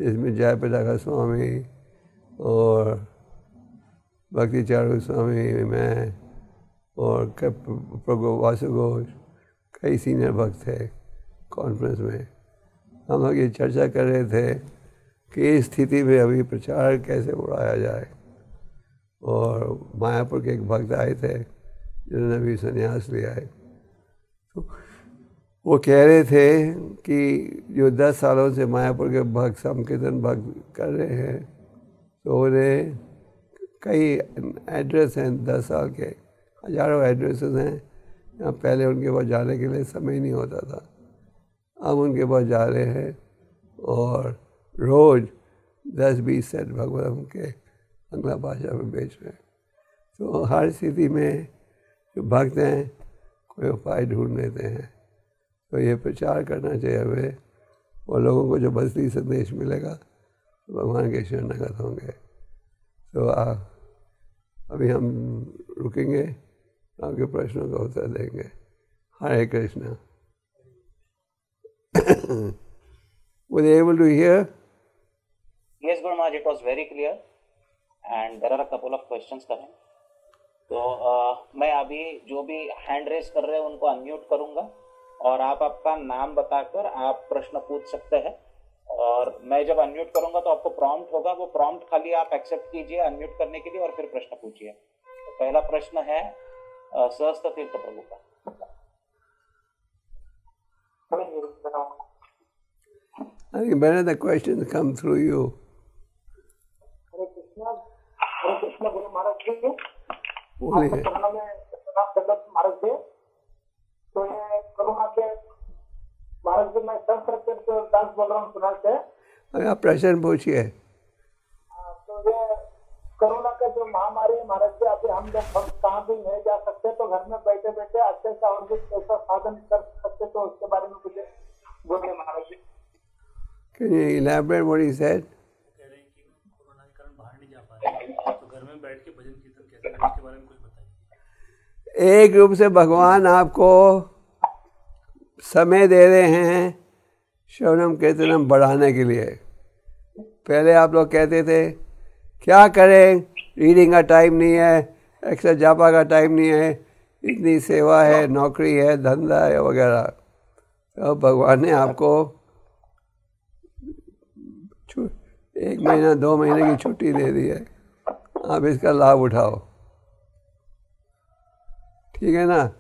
जिसमें जयप्रदा स्वामी और भक्ति चारू स्वामी, मैं और प्रभु वासु घोष, कई सीनियर भक्त थे कॉन्फ्रेंस में। हम लोग ये चर्चा कर रहे थे कि इस स्थिति में अभी प्रचार कैसे उड़ाया जाए। और मायापुर के एक भक्त आए थे, जिन्होंने अभी संन्यास लिया है। तो वो कह रहे थे कि जो दस सालों से मायापुर के भक्त संकीर्तन भक्त कर रहे हैं तो उन्हें कई एड्रेस हैं, दस साल के, हज़ारों एड्रेसेस हैं। यहाँ पहले उनके पास जाने के लिए समय नहीं होता था। अब उनके पास जा रहे हैं और रोज़ दस बीस सेट भगवान के बांग्ला भाषा में बेच रहे हैं। तो हर स्थिति में जो भक्त हैं, कोई उपाय ढूंढ लेते हैं। तो ये प्रचार करना चाहिए हमें और लोगों को जो बसती संदेश मिलेगा तो भगवान के शरणगत होंगे तो आ, अभी हम रुकेंगे आपके प्रश्नों का उत्तर देंगे हरे Krishna Were they able to hear? Yes, Guru Maharaj, it was very clear. And there are a couple of questions coming. तो uh, मैं अभी जो भी हैंड रेस कर रहे हैं उनको अनम्यूट करूँगा और आप आपका नाम बताकर आप प्रश्न पूछ सकते हैं। और मैं जब अनम्यूट करूँगा तो आपको प्रॉम्प्ट होगा। वो प्रॉम्प्ट खाली आप एक्सेप्ट कीजिए अनम्यूट करने के लिए और फिर प्रश्न पूछिए। तो पहला प्रश्न है सहस्त्र तीर्थ प्रभु का। I think better the questions come through you. Hare Krishna, Hare Krishna जी। बोलिए। आपके चरणों प्रश्न पूछिए। हाँ, तो ये कोरोना का जो महामारी है महाराज जी अभी हम लोग हम कहाँ भी नहीं जा सकते तो घर में बैठे बैठे अच्छे से और भी ऐसा साधन कर सकते तो उसके बारे में मुझे बोलिए महाराज जी। Can you elaborate what he said? कह रहे हैं कि कोरोना के कारण बाहर नहीं जा पा रहे तो घर में बैठ के भजन कीर्तन कैसे करें इसके बारे में कुछ बताइए। एक रूप से भगवान आपको समय दे रहे हैं। श्रवणम कीर्तनम बढ़ाने के लिए। पहले आप लोग कहते थे, क्या करें? रीडिंग का टाइम नहीं है एक्स्ट्रा जापा का टाइम नहीं है, इतनी सेवा है, नौकरी है, धंधा है वगैरह। तो भगवान ने आपको एक महीना, दो महीने की छुट्टी दे दी है। आप इसका लाभ उठाओ। ठीक है ना?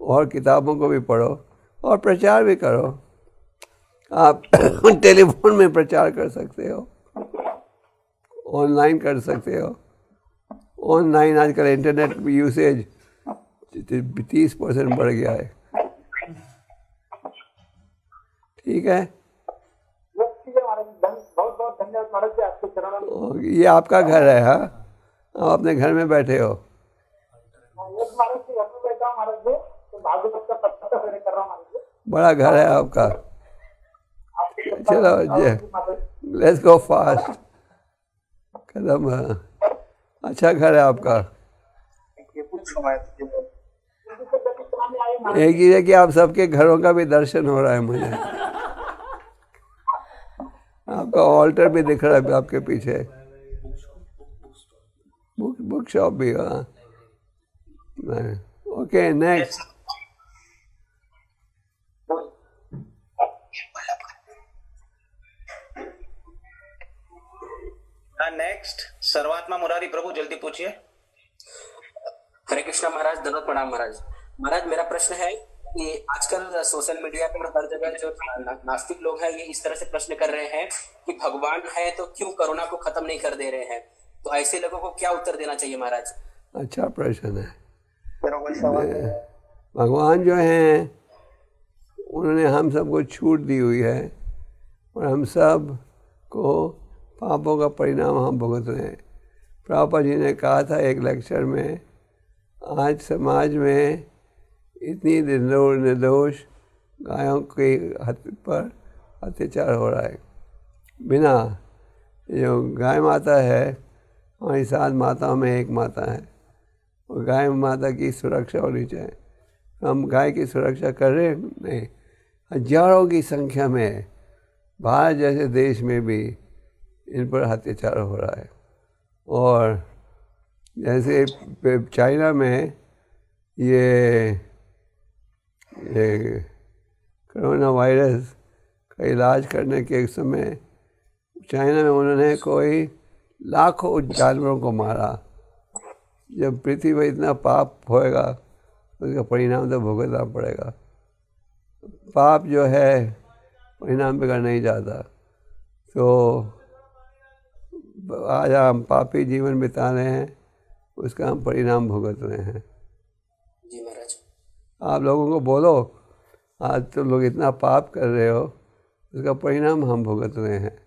और किताबों को भी पढ़ो और प्रचार भी करो। आप टेलीफोन में प्रचार कर सकते हो, ऑनलाइन कर सकते हो। ऑनलाइन आजकल इंटरनेट यूसेज तीस परसेंट बढ़ गया है। ठीक है? ये आपके घर है हाँ? आप अपने घर में बैठे हो। बड़ा घर है आपका। चलो। लेट्स गो फास्ट कदम हाँ। अच्छा घर है आपका। एक चीज़ है कि आप सबके घरों का भी दर्शन हो रहा है मुझे। आपका ऑल्टर भी दिख रहा है आपके पीछे। बुक बुक शॉप भी हाँ। ओके नेक्स्ट नेक्स्ट सर्वात्मा मुरारी प्रभु जल्दी पूछिए। हरे कृष्णा महाराज धन्यवाद प्रणाम महाराज। महाराज मेरा प्रश्न है कि आजकल सोशल मीडिया पर हर जगह जो ना- नास्तिक लोग हैं ये इस तरह से प्रश्न कर रहे हैं कि भगवान है तो क्यों कोरोना को खत्म नहीं कर दे रहे हैं? तो ऐसे लोगों को क्या उत्तर देना चाहिए महाराज? अच्छा प्रश्न है। है। भगवान जो है उन्होंने हम सबको छूट दी हुई है और हम सबको पापों का परिणाम हम भुगत रहे हैं। प्रभुपा जी ने कहा था एक लेक्चर में, आज समाज में इतनी निर्दोष निर्दोष गायों के पर अत्याचार हो रहा है। बिना जो गाय माता है, हमारी सात माताओं में एक माता है, और गाय माता की सुरक्षा होनी चाहिए। हम गाय की सुरक्षा कर रहे हैं? नहीं। हज़ारों की संख्या में भारत जैसे देश में भी इन पर अत्याचार हो रहा है। और जैसे चाइना में ये ये कोरोना वायरस का इलाज करने के समय चाइना में उन्होंने कोई लाखों जानवरों को मारा। जब पृथ्वी पर इतना पाप होएगा उसका परिणाम तो भुगतना पड़ेगा। पाप जो है, परिणाम बिगड़ नहीं जाता। तो आज हम पापी जीवन बिता रहे हैं उसका हम परिणाम भुगत रहे हैं। जी महाराज। आप लोगों को बोलो आज तो लोग इतना पाप कर रहे हो उसका परिणाम हम भुगत रहे हैं।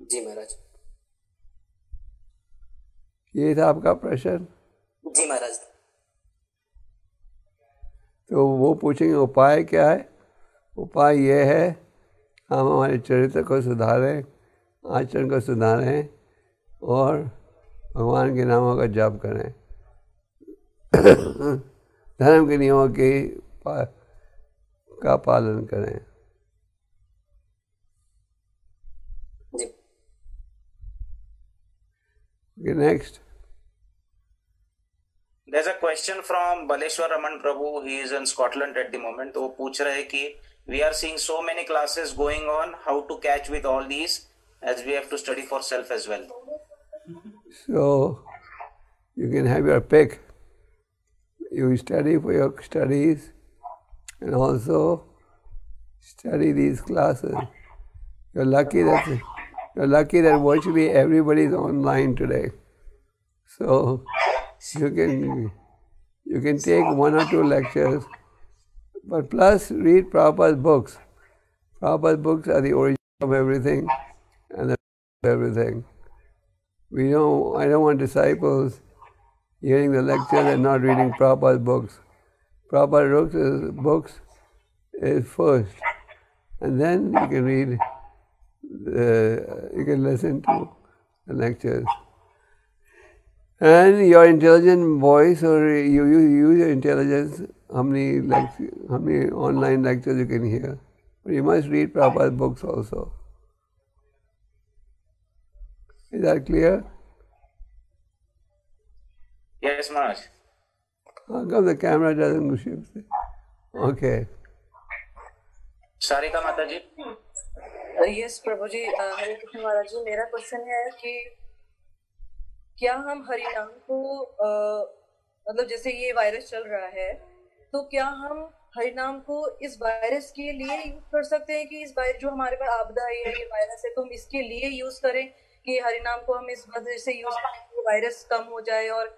जी महाराज। ये था आपका प्रश्न? जी महाराज। तो वो पूछेंगे उपाय क्या है? उपाय ये है हम हमारे चरित्र को सुधारें आचरण को सुधारें और भगवान के नामों का जाप करें धर्म के नियमों की पा, का पालन करें जी next There's a question from Baleshwar Raman Prabhu. He is in Scotland at the moment. तो पूछ रहे कि we are seeing so many classes going on. How to catch with all these as we have to study for self as well. So you can have your pick. You study for your studies and also study these classes. You're lucky that you're lucky that virtually everybody is online today. So You can you can take one or two lectures, but plus read Prabhupada's books. Prabhupada's books are the origin of everything and the of everything. We don't I don't want disciples hearing the lectures and not reading Prabhupada's books. Prabhupada's books is, books is first, and then you can read, the, you can listen to the lectures. And your intelligent voice or you, you use your intelligence, how many, lecture, how many online lectures you can hear. But you must read Prabhupada's books also. Is that clear? Yes, Maharaj. How come the camera doesn't shift? Okay. Sarika Mataji. Yes Prabhu ji अ, हरे कृष्ण महाराज जी मेरा question है कि क्या हम हरि नाम को मतलब जैसे ये वायरस चल रहा है तो क्या हम हरिनाम को इस वायरस के लिए यूज़ कर सकते हैं कि इस वायरस जो हमारे पास आपदा है या ये वायरस है तो हम इसके लिए यूज़ करें कि हरि नाम को हम इस वजह से यूज़ करें कि वायरस कम हो जाए और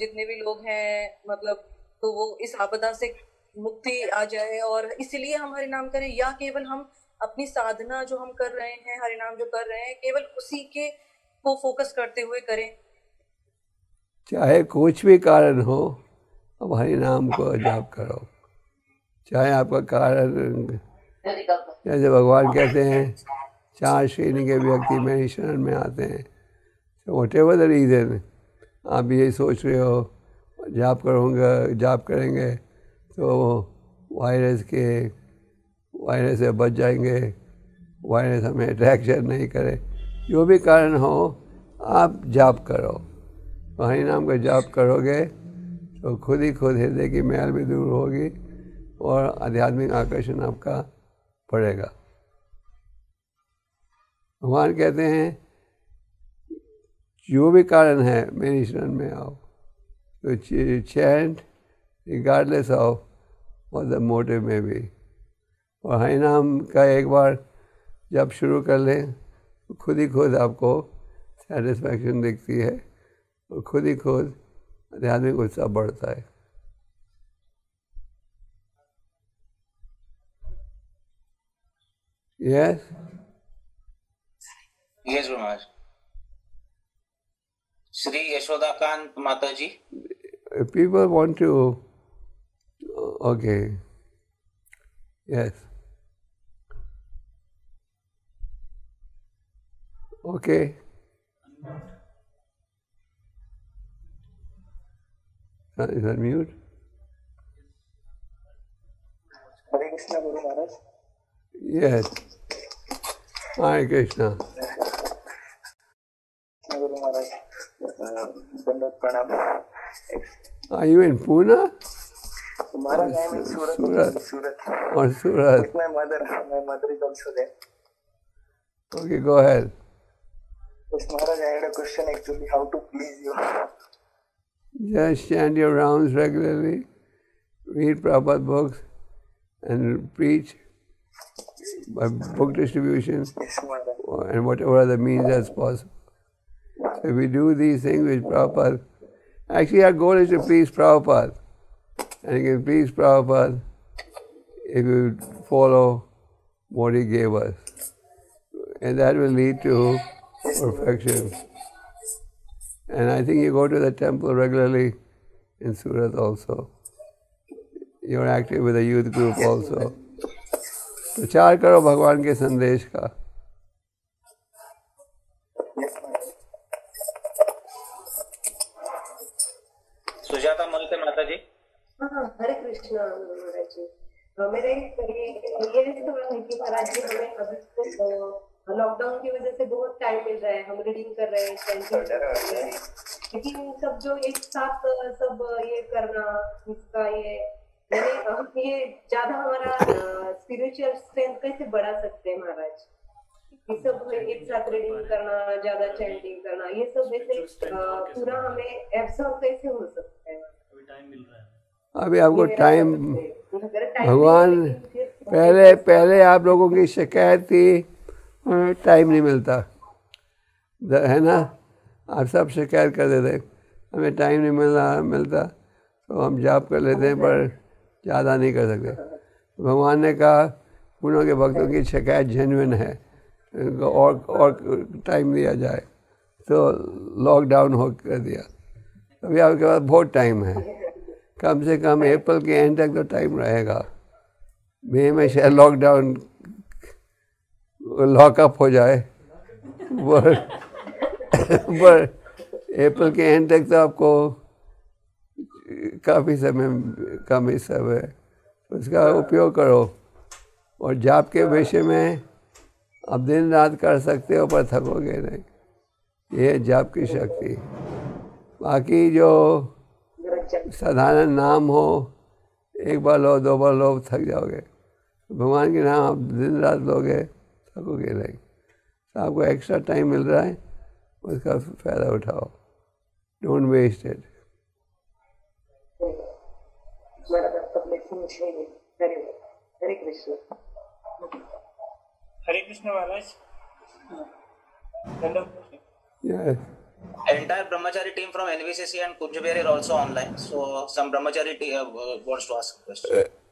जितने भी लोग हैं मतलब तो वो इस आपदा से मुक्ति आ जाए और इसीलिए हम हरि नाम करें या केवल हम अपनी साधना जो हम कर रहे हैं हरि नाम जो कर रहे हैं केवल उसी के को फोकस करते हुए करें। चाहे कुछ भी कारण हो अब हरि नाम को जाप करो। चाहे आपका कारण जैसे भगवान कहते हैं चार श्रेणी के व्यक्ति शरण में आते हैं। वट एवर द रीज़न आप ये सोच रहे हो, जाप करूँगा, जाप करेंगे तो वायरस के वायरस से बच जाएँगे वायरस हमें अट्रैक्शन नहीं करे। जो भी कारण हो, आप जाप करो। तो हरि नाम का जाप करोगे तो खुद ही खुद हृदय की मैल भी दूर होगी और आध्यात्मिक आकर्षण आपका बढ़ेगा। भगवान कहते हैं जो भी कारण है मेरी शरण में आओ। तो चैंट रिगार्डलेस ऑफ़ और द मोटिव में भी और हरि नाम का एक बार जब शुरू कर लें तो खुद ही खुद आपको सेटिस्फैक्शन दिखती है और खुद ही खुद आध्यात्मिक उत्साह बढ़ता है। Yes Yes, Yes, Maharaj. Sri Yashoda Khan Mataji. People want to. Okay. Yes. Okay. Uh, is that mute? Hare Krishna Guru Maharaj. Yes. Hare Krishna. Guru Maharaj. Pranam. Are you in Pune? Maharaj, I am in Surat. Surat. Surat. Or Surat. With my mother. My mother is also there. Okay, go ahead. Yes, Maharaj, I had a question actually how to please you. Just chant your rounds regularly, read Prabhupada books, and preach by book distribution yes, and whatever other means that's possible. If we do these things with Prabhupada, actually our goal is to please Prabhupada. And you can please Prabhupada if you follow what he gave us. And that will lead to perfection. And I think you go to the temple regularly in Surat also. You're active with the youth group also. प्रचार करो भगवान के संदेश का की वजह से बहुत टाइम मिल रहा है हम रीडिंग कर रहे हैं chanting कर रहे हैं लेकिन सब जो एक साथ सब ये करना इसका ये यानी हम ये ज़्यादा हमारा स्पिरिचुअल स्ट्रेंथ कैसे बढ़ा सकते हैं महाराज? ये सब एक साथ रीडिंग करना ज़्यादा चैंटिंग करना ये सब ऐसे पूरा हमें एब्सॉर्ब कैसे हो सकता है? अभी टाइम मिल रहा है। अभी आपको टाइम भगवान पहले पहले आप लोगों की शिकायत थी। टाइम नहीं मिलता। है ना? आप सब शिकायत करते थे हमें टाइम नहीं मिल रहा मिलता तो हम जाप कर लेते हैं, पर ज़्यादा नहीं कर सकते। भगवान ने कहा उन्हों के भक्तों की शिकायत जेनविन है। इनको और और टाइम दिया जाए। तो लॉकडाउन हो कर दिया। अभी आपके पास बहुत टाइम है। कम से कम अप्रैल के एंड तक तो टाइम रहेगा। मई में शायद लॉकडाउन लॉकअप हो जाए। पर पर अप्रैल के एंड तक तो आपको काफ़ी समय कम ही सब है। उसका उपयोग करो। और जाप के विषय में आप दिन रात कर सकते हो, पर थकोगे नहीं। ये जाप की शक्ति। बाकी जो साधारण नाम हो, एक बार लो, दो बार लो, थक जाओगे। भगवान के नाम आप दिन रात लोगे। थकोगे नहीं तो आपको एक्स्ट्रा टाइम मिल रहा है उसका फ़ायदा उठाओ don't waste it Hare Krishna Hare Krishna Maharaj Yes. Entire brahmachari team from NVCC and Kunjabir are also online. So some brahmachari te- uh, wants to ask a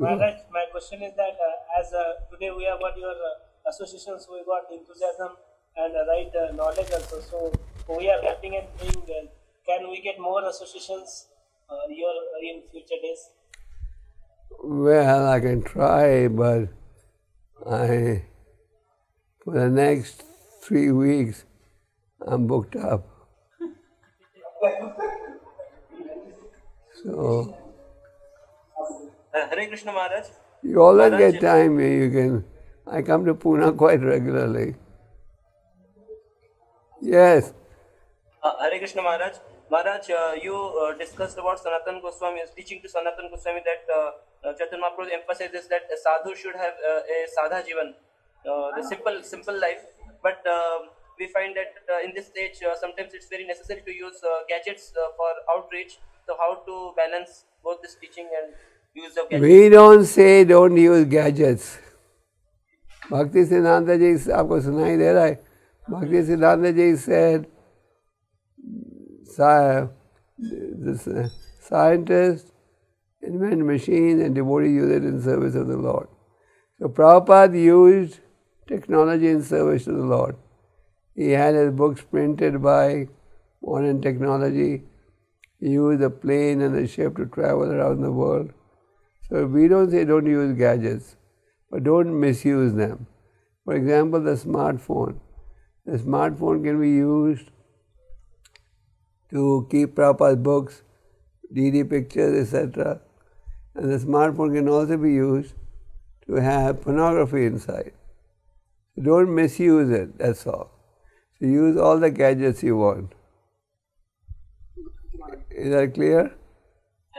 question. Maharaj, my question is that uh, as uh, today we have got your uh, associations, we got enthusiasm and uh, right uh, knowledge also. So we are getting and doing uh, can we get more associations uh, your, in future days? Well, I can try, but I, for the next three weeks, I'm booked up. So Uh, Hare Krishna Maharaj. you always Maharaj, get time. You can. I come to Pune quite regularly. Yes. Uh, Hare Krishna Maharaj. Maharaj, uh, you uh, discussed about Sanatan Goswami, teaching to Sanatan Goswami that uh, uh, Chaitanya Mahaprabhu emphasizes that a sadhu should have uh, a sadha jivan, uh, the simple, simple life. But uh, we find that uh, in this stage, uh, sometimes it's very necessary to use uh, gadgets uh, for outreach. So how to balance both this teaching and use of gadgets? We don't say don't use gadgets. Bhakti Siddhanta ji आपको सुनाई दे रहा है Bhakti Siddhanta ji said sci- this, uh, scientists invent machines and devotees use it in service of the Lord. So Prabhupada used technology in service to the Lord. He had his books printed by modern technology. He used the plane and the ship to travel around the world. So we don't say don't use gadgets, but don't misuse them. For example, the smartphone. The smartphone can be used to keep Prabhupada's books, DD pictures, etc. And the smartphone can also be used to have pornography inside. So don't misuse it, that's all. So use all the gadgets you want. Is that clear?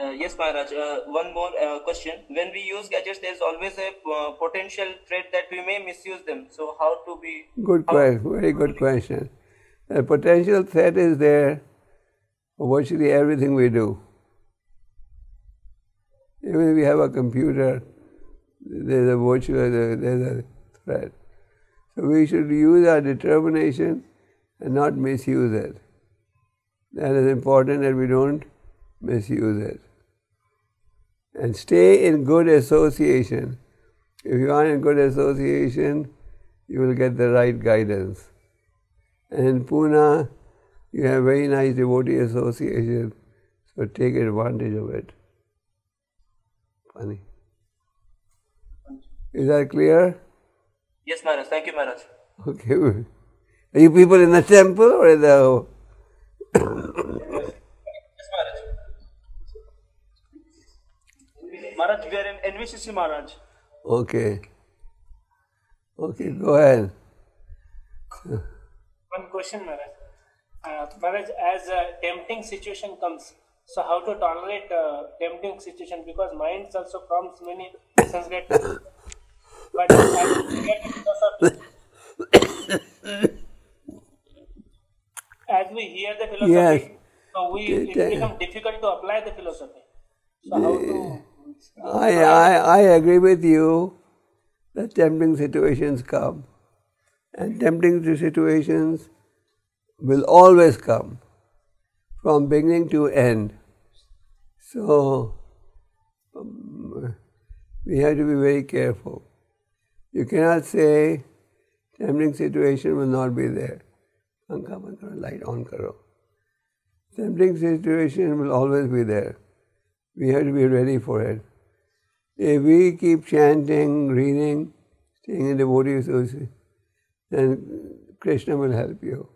Uh, yes, Maharaj. Uh, one more uh, question. When we use gadgets, there's always a uh, potential threat that we may misuse them. So how to be? Good question, very good question. The potential threat is there for virtually everything we do. Even if we have a computer, there's a virtual, there's a threat. So we should use our determination and not misuse it. That is important that we don't misuse it. And stay in good association. If you are in good association, you will get the right guidance. And in Pune, you have very nice devotee association, so take advantage of it. Funny. Is that clear? Yes, Maharaj. Thank you, Maharaj. Okay. Are you people in the temple or in the Yes, Maharaj. Maharaj, we are in NVCC Maharaj. Okay. Okay, go ahead. One question, Maharaj. Uh, Maharaj, as a tempting situation comes, so how to tolerate uh, tempting situation? Because minds also forms many Sanskrit. but as we get philosophy, as we hear the philosophy, Yes. so we it Te- becomes difficult to apply the philosophy. So how to? I, I, I agree with you that tempting situations come. And tempting situations will always come from beginning to end. So um, we have to be very careful. You cannot say tempting situation will not be there. Light on karo. Tempting situation will always be there. We have to be ready for it. If we keep chanting, reading, staying in devotee association, then Krishna will help you.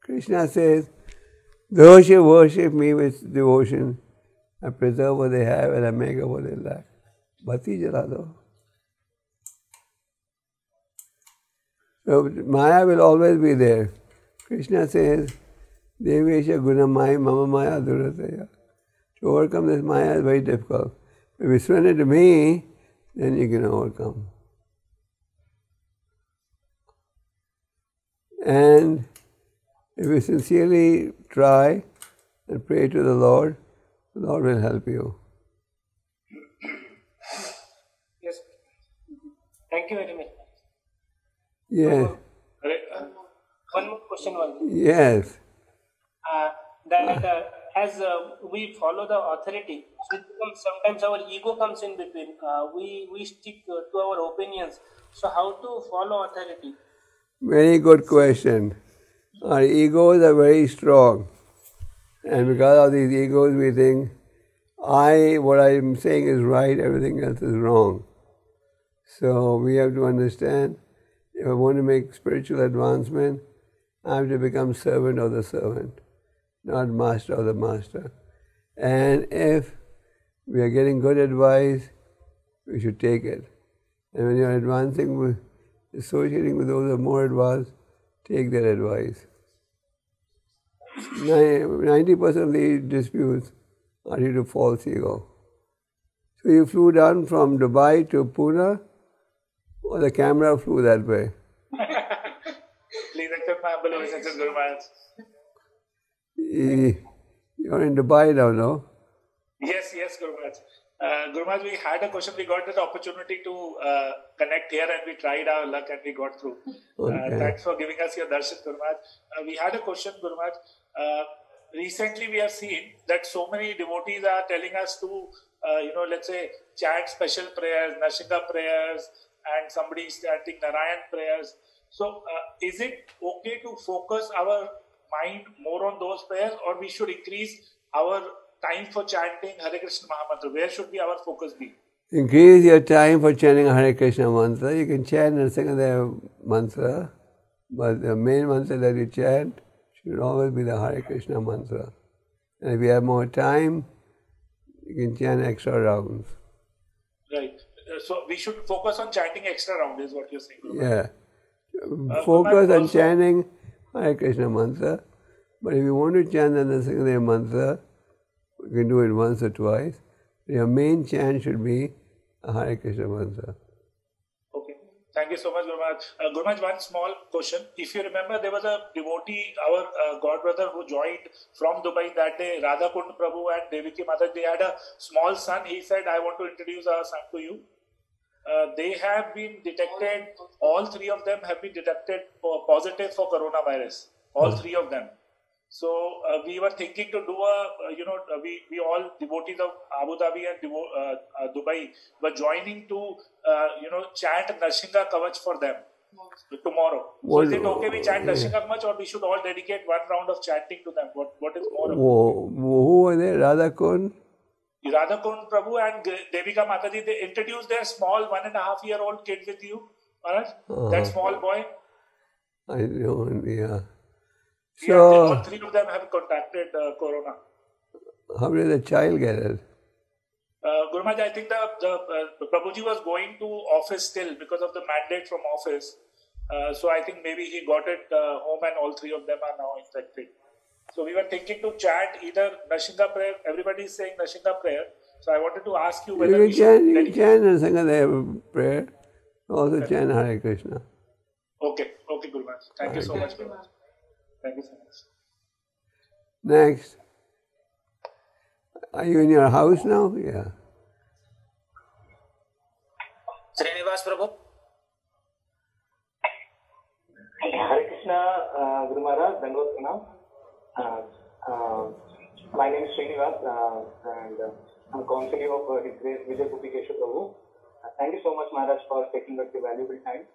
Krishna says, those who worship me with devotion, I preserve what they have and I make up what they lack. Bhati jalado. So Maya will always be there. Krishna says, Devesha Guna Maya Mama Maya Durataya. To overcome this Maya is very difficult. If you surrender to me, then you can overcome. And if you sincerely try and pray to the Lord, the Lord will help you. Yes. Thank you very much. Yes, Uh, one more question only. yes. Uh, that uh, as uh, we follow the authority, sometimes our ego comes in between. Uh, we we stick uh, to our opinions. So how to follow authority? Very good question. Our egos are very strong. And because of these egos, we think, I, what I'm saying is right, everything else is wrong. So we have to understand if I want to make spiritual advancement, I have to become servant of the servant, not master of the master. And if we are getting good advice, we should take it. And when you're advancing with, associating with those who are more advanced, take their advice. Ninety percent of the disputes are due to false ego. So you flew down from Dubai to Pune, or the camera flew that way. Please accept my obeisances, Guru Maharaj. Y- You're in Dubai now, no? Yes, yes, Guru Maharaj. Uh, Guru Maharaj, we had a question. We got the opportunity to uh, connect here and we tried our luck and we got through. Uh, thanks for giving us your darshan, Guru Maharaj. Uh, we had a question, Guru Maharaj. Uh, recently, we have seen that so many devotees are telling us to, uh, you know, let's say, chant special prayers, Nashinga prayers, and somebody is chanting Narayan prayers. So, uh, is it okay to focus our mind more on those prayers, or we should increase our time for chanting Hare Krishna Mahamantra? Where should be our focus be? Increase your time for chanting Hare Krishna mantra. You can chant Nrsimhadev mantra, but the main mantra that you chant should always be the Hare Krishna mantra. And if you have more time, you can chant extra rounds. Right. Uh, so we should focus on chanting extra rounds, is what you're saying. Guru. Yeah. Uh, Focus on chanting Hare Krishna mantra. But if you want to chant the Nrsimhadev mantra, you can do it once or twice. Your main chant should be Hare Krishna mantra. Okay. Thank you so much, Guru Maharaj. Uh, Guru Maharaj, one small question. If you remember, there was a devotee, our uh, god brother, who joined from Dubai that day, Radhakund Prabhu and Devaki Mata. They had a small son. He said, I want to introduce our son to you. Uh, they have been detected, all three of them have been detected positive for coronavirus. All three of them. So uh, we were thinking to do a, uh, you know, uh, we, we all devotees of Abu Dhabi and devo- uh, uh, Dubai were joining to, uh, you know, chant Narshinga Kavach for them tomorrow. So is it okay we chant Yeah. Narshinga Kavach or we should all dedicate one round of chanting to them? What What is more? Wo- Who were they? Radhakund? Prabhu and Devika Mataji, they introduced their small one and a half year old kid with you, Maharaj. Uh-huh. That small boy. I don't, yeah. Yeah, all So, three of them have contacted uh, Corona. how did the child get it? Uh, Guru Maharaj, I think the, the uh, Prabhuji was going to office still because of the mandate from office. Uh, so I think maybe he got it uh, home and all three of them are now infected. So we were thinking to chant either Nashinda prayer. Everybody is saying Nashinda prayer. So I wanted to ask you whether you can chant, you can chant Nashinda prayer. Also chant Hare Krishna. Okay, okay, Guru Maharaj. Thank Hare you so Krishna. much, Guru Maharaj. Thank you so much. Next. Are you in your house now? Yeah. Srinivas Prabhu. Hare Krishna, uh, Guru Maharaj, Dangot uh, Uh, my name is Srinivas, uh, and uh, I'm consigliere of uh, His Grace Vijay Bhupikesha Prabhu. Uh, thank you so much, Maharaj, for taking up the valuable time.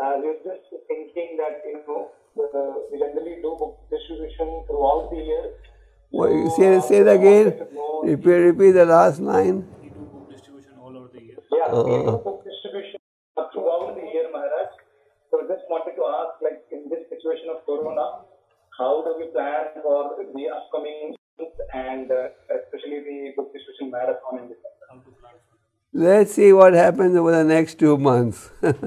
Uh, we were just thinking that, you know, uh, we generally do book distribution throughout the year. What, you say, say it again. Repeat, repeat the last line. We do book distribution all over the year. Yeah, we do Uh, book distribution throughout the year, Maharaj. So just wanted to ask, like, in this situation of Corona, how do we plan for the upcoming and uh, especially the book distribution marathon in December? Let's see what happens over the next two months. you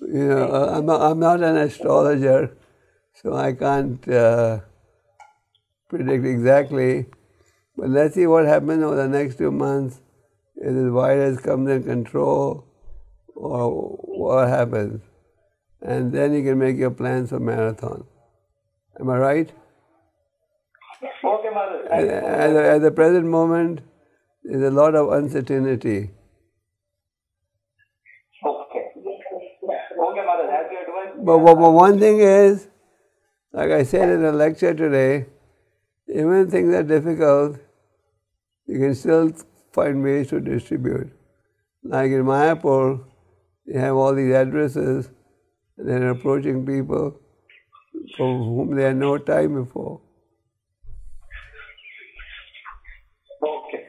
know, uh, I'm not, I'm not an astrologer, so I can't uh, predict exactly. But let's see what happens over the next two months. If the virus comes in control, or what happens, and then you can make your plans for marathon. Am I right? Okay. At, you at, the, at the present moment, there's a lot of uncertainty. Okay. Okay, you. But, but, but one thing is, like I said in the lecture today, even things are difficult, you can still find ways to distribute. Like in Mayapur, they have all these addresses, and they're approaching people for whom they had no time before. Okay.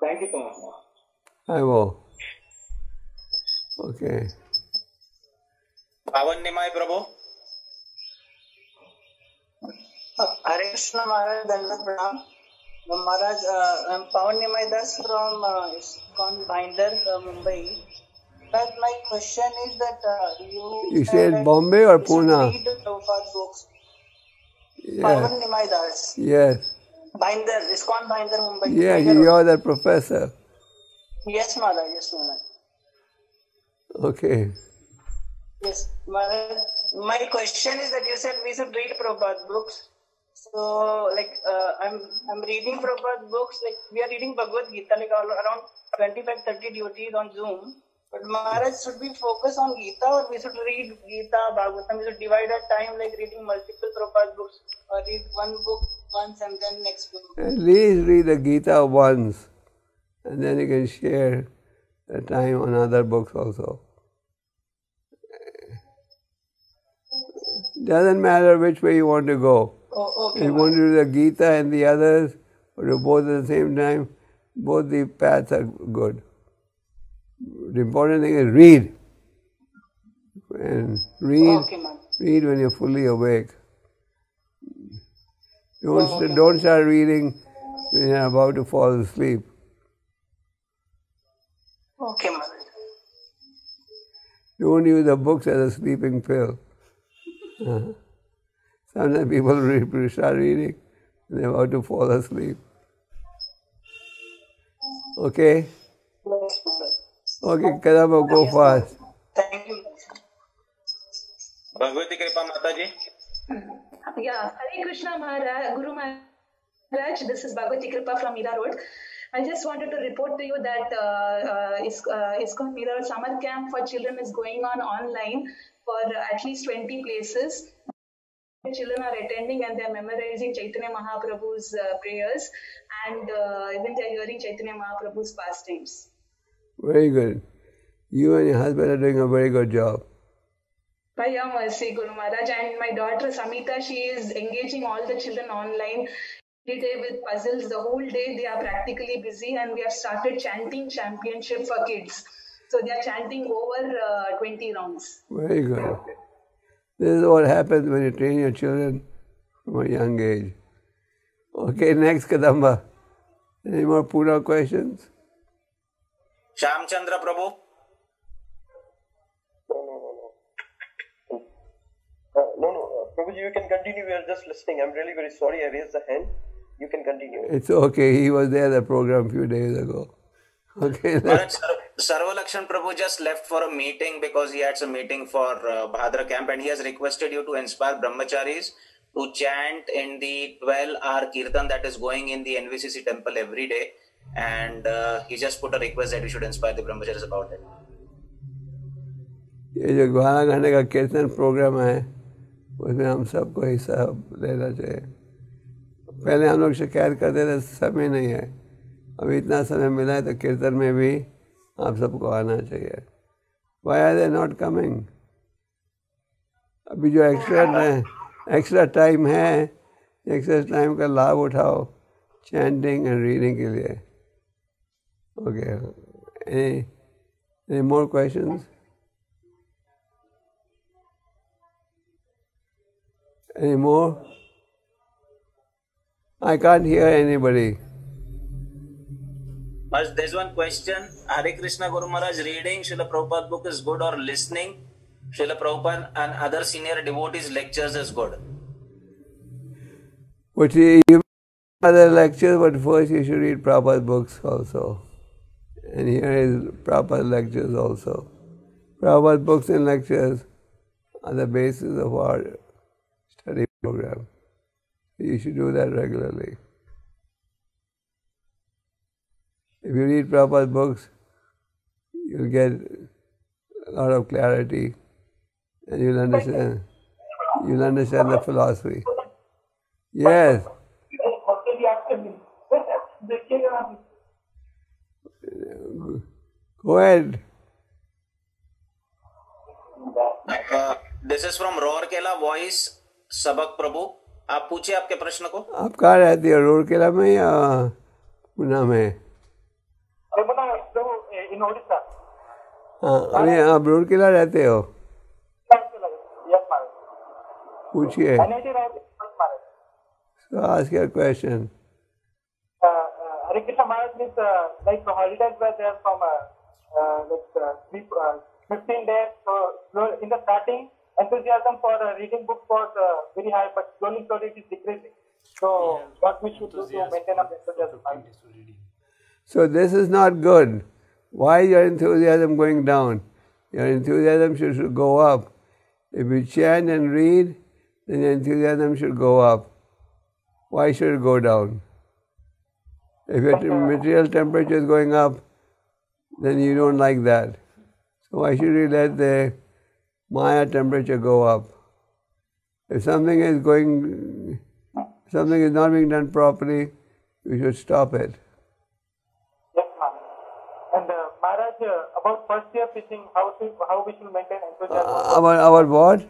Thank you so much. I will. Okay. Pavannimai Prabhu. Hare Krishna Maharaj, Dhanna Maharaj, uh, I'm Pawan Nimai Das from uh, Binder, uh, Mumbai. But my question is that uh, you, You said Bombay or Pune? read Prabhupada books. Yeah. Pawan Nimai Das. Yes. Binder, ISKCON Binder, Mumbai. Yeah, Tiger you're the professor. Yes, Maharaj, yes, Maharaj. Okay. Yes, Maharaj. My question is that you said we should read Prabhupada books. So, like, uh, I'm I'm reading Prabhupada books. Like, we are reading Bhagavad Gita, like all, around 25, 30 devotees on Zoom. But Maharaj, should we focus on Gita or we should read Gita, Bhagavatam? We should divide our time, like reading multiple Prabhupada books, or read one book once and then next book. At least read the Gita once, and then you can share the time on other books also. Doesn't matter which way you want to go. Oh, okay. you want to do the Gita and the others, or do both at the same time, both the paths are good. The important thing is read. And read, Okay, read when you're fully awake. Don't, st- don't start reading when you're about to fall asleep. Okay, Maharaj. Don't use the books as a sleeping pill. Uh-huh. Sometimes people re- start reading and they're about to fall asleep. Okay? Okay, કરામો ગો Thank you. Bhagwati Bhagwati કૃપા Yeah, Hare Krishna Maharaj, Guru Maharaj, this is Bhagavati Kripa from Mira Road. I just wanted to report to you that uh, uh, uh ISKCON Mira Summer Camp for Children is going on online for at least 20 places. The children are attending and they're memorizing Chaitanya Mahaprabhu's uh, prayers and uh, even they're hearing Chaitanya Mahaprabhu's pastimes. Very good. You and your husband are doing a very good job. By your mercy, Guru Maharaj. And my daughter Samita, she is engaging all the children online every day with puzzles. The whole day they are practically busy, and we have started chanting championship for kids. So they are chanting over uh, 20 rounds. Very good. This is what happens when you train your children from a young age. Okay, next Kadamba. Any more Puna questions? Shyamchandra Prabhu Uh, no, no, uh, Prabhuji, you can continue. We are just listening. I'm really very sorry. I raised the hand. You can continue. It's okay. He was there at the program a few days ago. Okay. Maharaj, Sar- Sarvalakshan Prabhu just left for a meeting because he had some meeting for uh, Bhadra camp and he has requested you to inspire brahmacharis to chant in the 12 hour kirtan that is going in the NVCC temple every day. And uh, he just put a request that we should inspire the brahmacharis about it. ये जो ग्यारह घंटे का कीर्तन programme है उसमें हम सबको हिस्सा लेना चाहिए। पहले हम लोग शिकायत करते थे समय नहीं है। अभी इतना समय मिला है तो कीर्तन में भी आप सबको आना चाहिए। Why are they not coming अभी जो एक्स्ट्रा एक्स्ट्रा टाइम है एक्स्ट्रा टाइम का लाभ उठाओ चैंटिंग एंड रीडिंग के लिए। Okay. Any, any more questions? Any more? I can't hear anybody. Maharaj, there's one question. Hare Krishna Guru Maharaj, reading Srila Prabhupada book is good or listening Srila Prabhupada and other senior devotees lectures is good. But you other lectures, but first you should read Prabhupada's books also. And here is Prabhupada lectures also. Prabhupada books and lectures are the basis of our study program. You should do that regularly. If you read Prabhupada books, you'll get a lot of clarity and you'll understand you'll understand the philosophy. Yes. Ahead. This is from Rorkela Voice, Sabak Prabhu. आप पूछिए आपके प्रश्न को। आप कहा रहती है? रोरकेला में या पुना में? हाँ, अरे आप रोरकेला रहते हो? पूछिए। आज क्या question uh, like, uh, three, uh, 15 days. So in the starting, enthusiasm for uh, reading books was uh, very high, but slowly, slowly it is decreasing. So, yeah. what we should do to maintain our enthusiasm? So, this is not good. Why is your enthusiasm going down? Your enthusiasm should, should go up. If you chant and read, then your enthusiasm should go up. Why should it go down? If your material temperature is going up, then you don't like that. So why should you let the Maya temperature go up. If something is going, something is not being done properly, we should stop it. Yes, ma'am. And uh, Maharaj, uh, about first year pitching, how to, how we should maintain enthusiasm? Uh, about our what?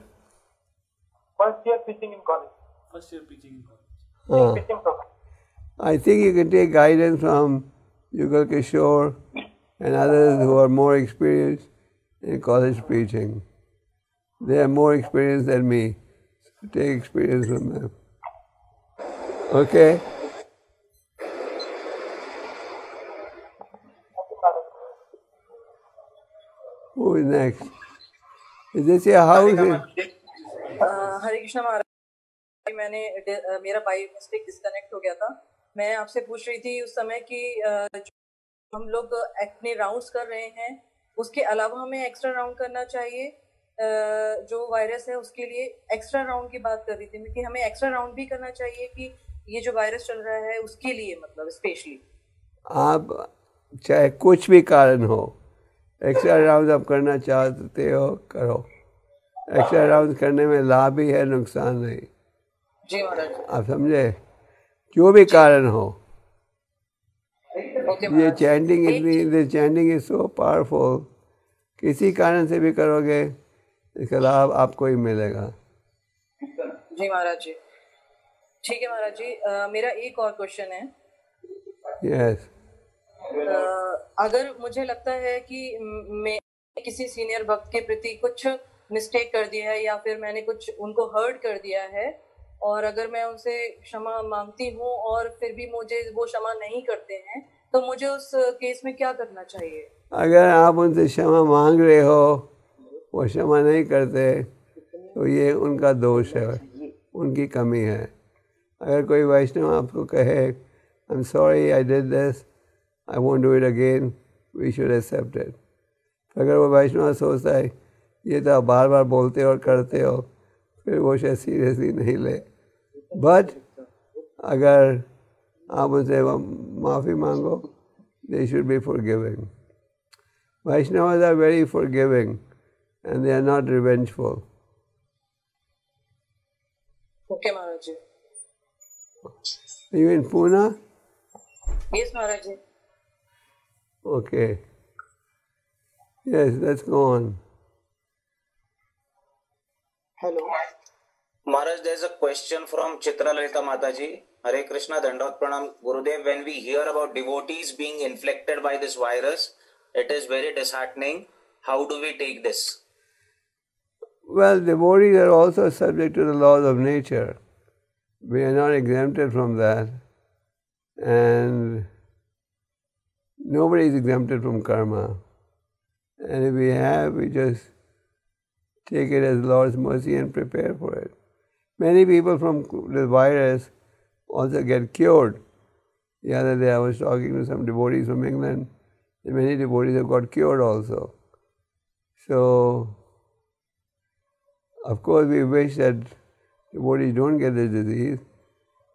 First year pitching in college. First year pitching in college. Uh, pitching program. I think you can take guidance from Yugal Kishore and others who are more experienced in college preaching. They have more experience than me. So take experience from them. Okay? Who is next? Is this your house? Hare Krishna Maharaj मैंने मेरा by mistake disconnect हो गया था मैं आपसे पूछ रही थी उस समय कि हम लोग अपने राउंड्स कर रहे हैं। उसके अलावा हमें एक्स्ट्रा राउंड करना चाहिए। जो वायरस है उसके लिए एक्स्ट्रा राउंड की बात कर रही थी कि हमें एक्स्ट्रा राउंड भी करना चाहिए कि ये जो वायरस चल रहा है उसके लिए मतलब स्पेशली आप चाहे कुछ भी कारण हो एक्स्ट्रा राउंड आप करना चाहते हो करो। एक्स्ट्रा राउंड करने में लाभ भी है नुकसान नहीं। जी महाराज। आप समझे? जो भी कारण हो ये चैंटिंग इतनी this chanting is so powerful किसी कारण से भी करोगे इसका लाभ आपको ही मिलेगा। जी महाराज जी। ठीक है महाराज जी आ, मेरा एक और क्वेश्चन है। Yes yes. अगर मुझे लगता है कि मैं किसी सीनियर भक्त के प्रति कुछ मिस्टेक कर दिया है या फिर मैंने कुछ उनको हर्ट कर दिया है और अगर मैं उनसे क्षमा मांगती हूँ और फिर भी मुझे वो क्षमा नहीं करते हैं तो मुझे उस केस में क्या करना चाहिए? अगर आप उनसे क्षमा मांग रहे हो, वो क्षमा नहीं करते तो ये उनका दोष है, उनकी कमी है। अगर कोई वैष्णव आपको कहे I am sorry I did this I won't do it again we should accept it अगर वो वैष्णव सोचता है, ये तो आप बार बार बोलते हो और करते हो, फिर वो शायद सीरियसली नहीं ले। बट अगर Amateva Mafi Mango, they should be forgiving. Vaishnavas are very forgiving and they are not revengeful. Okay, Maharaj. Are you in Pune? Yes, Maharaj. Okay. Yes, let's go on. Hello. Maharaj, there is a question from Chitralalita Mataji. Hare Krishna, Dandot Pranam. Gurudev, when we hear about devotees being inflicted by this virus, it is very disheartening. How do we take this? Well, devotees are also subject to the laws of nature. We are not exempted from that. And nobody is exempted from karma. And if we have, we just take it as Lord's mercy and prepare for it. Many people from the virus also get cured. The other day I was talking to some devotees from England, and many devotees have got cured also. So, of course, we wish that devotees don't get the disease,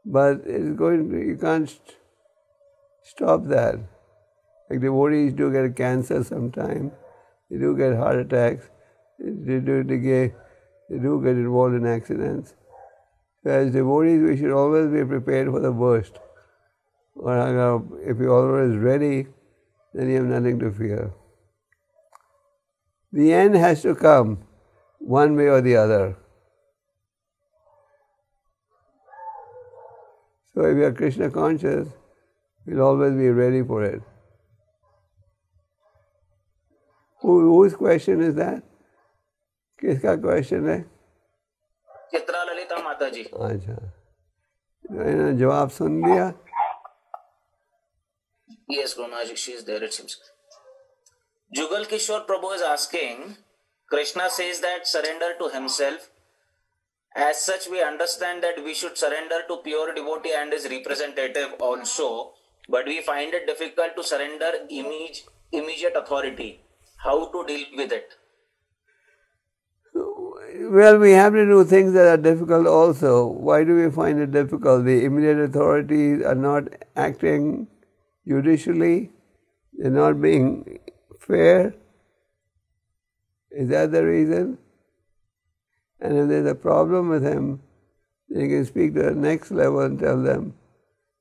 but it's going to, you can't st- stop that. Like devotees do get cancer sometimes, they do get heart attacks, they do, they get, they do get involved in accidents as devotees, we should always be prepared for the worst. If you're always ready, then you have nothing to fear. The end has to come one way or the other. So if you are Krishna conscious, you'll always be ready for it. Who, whose question is that? Kiska question eh? Lalita ji अच्छा इन्होंने जवाब सुन लिया Yes, Guru Maharaj, she is there, it seems. Jugal Kishore Prabhu is asking, Krishna says that surrender to himself. As such, we understand that we should surrender to pure devotee and his representative also, but we find it difficult to surrender immediate authority. How to deal with it? Well, we have to do things that are difficult also. Why do we find it difficult? The immediate authorities are not acting judicially, they're not being fair. Is that the reason? And if there's a problem with him, you can speak to the next level and tell them,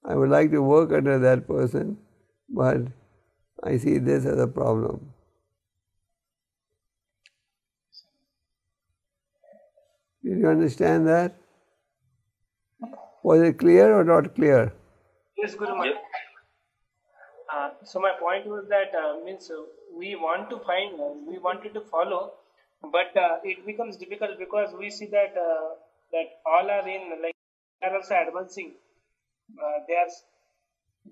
I would like to work under that person, but I see this as a problem. Did you understand that? Was it clear or not clear? Yes, Guru Maharaj. Uh, so my point was that uh, means uh, we want to find, uh, we wanted to follow, but uh, it becomes difficult because we see that uh, that all are in like they are also advancing. Uh, they are,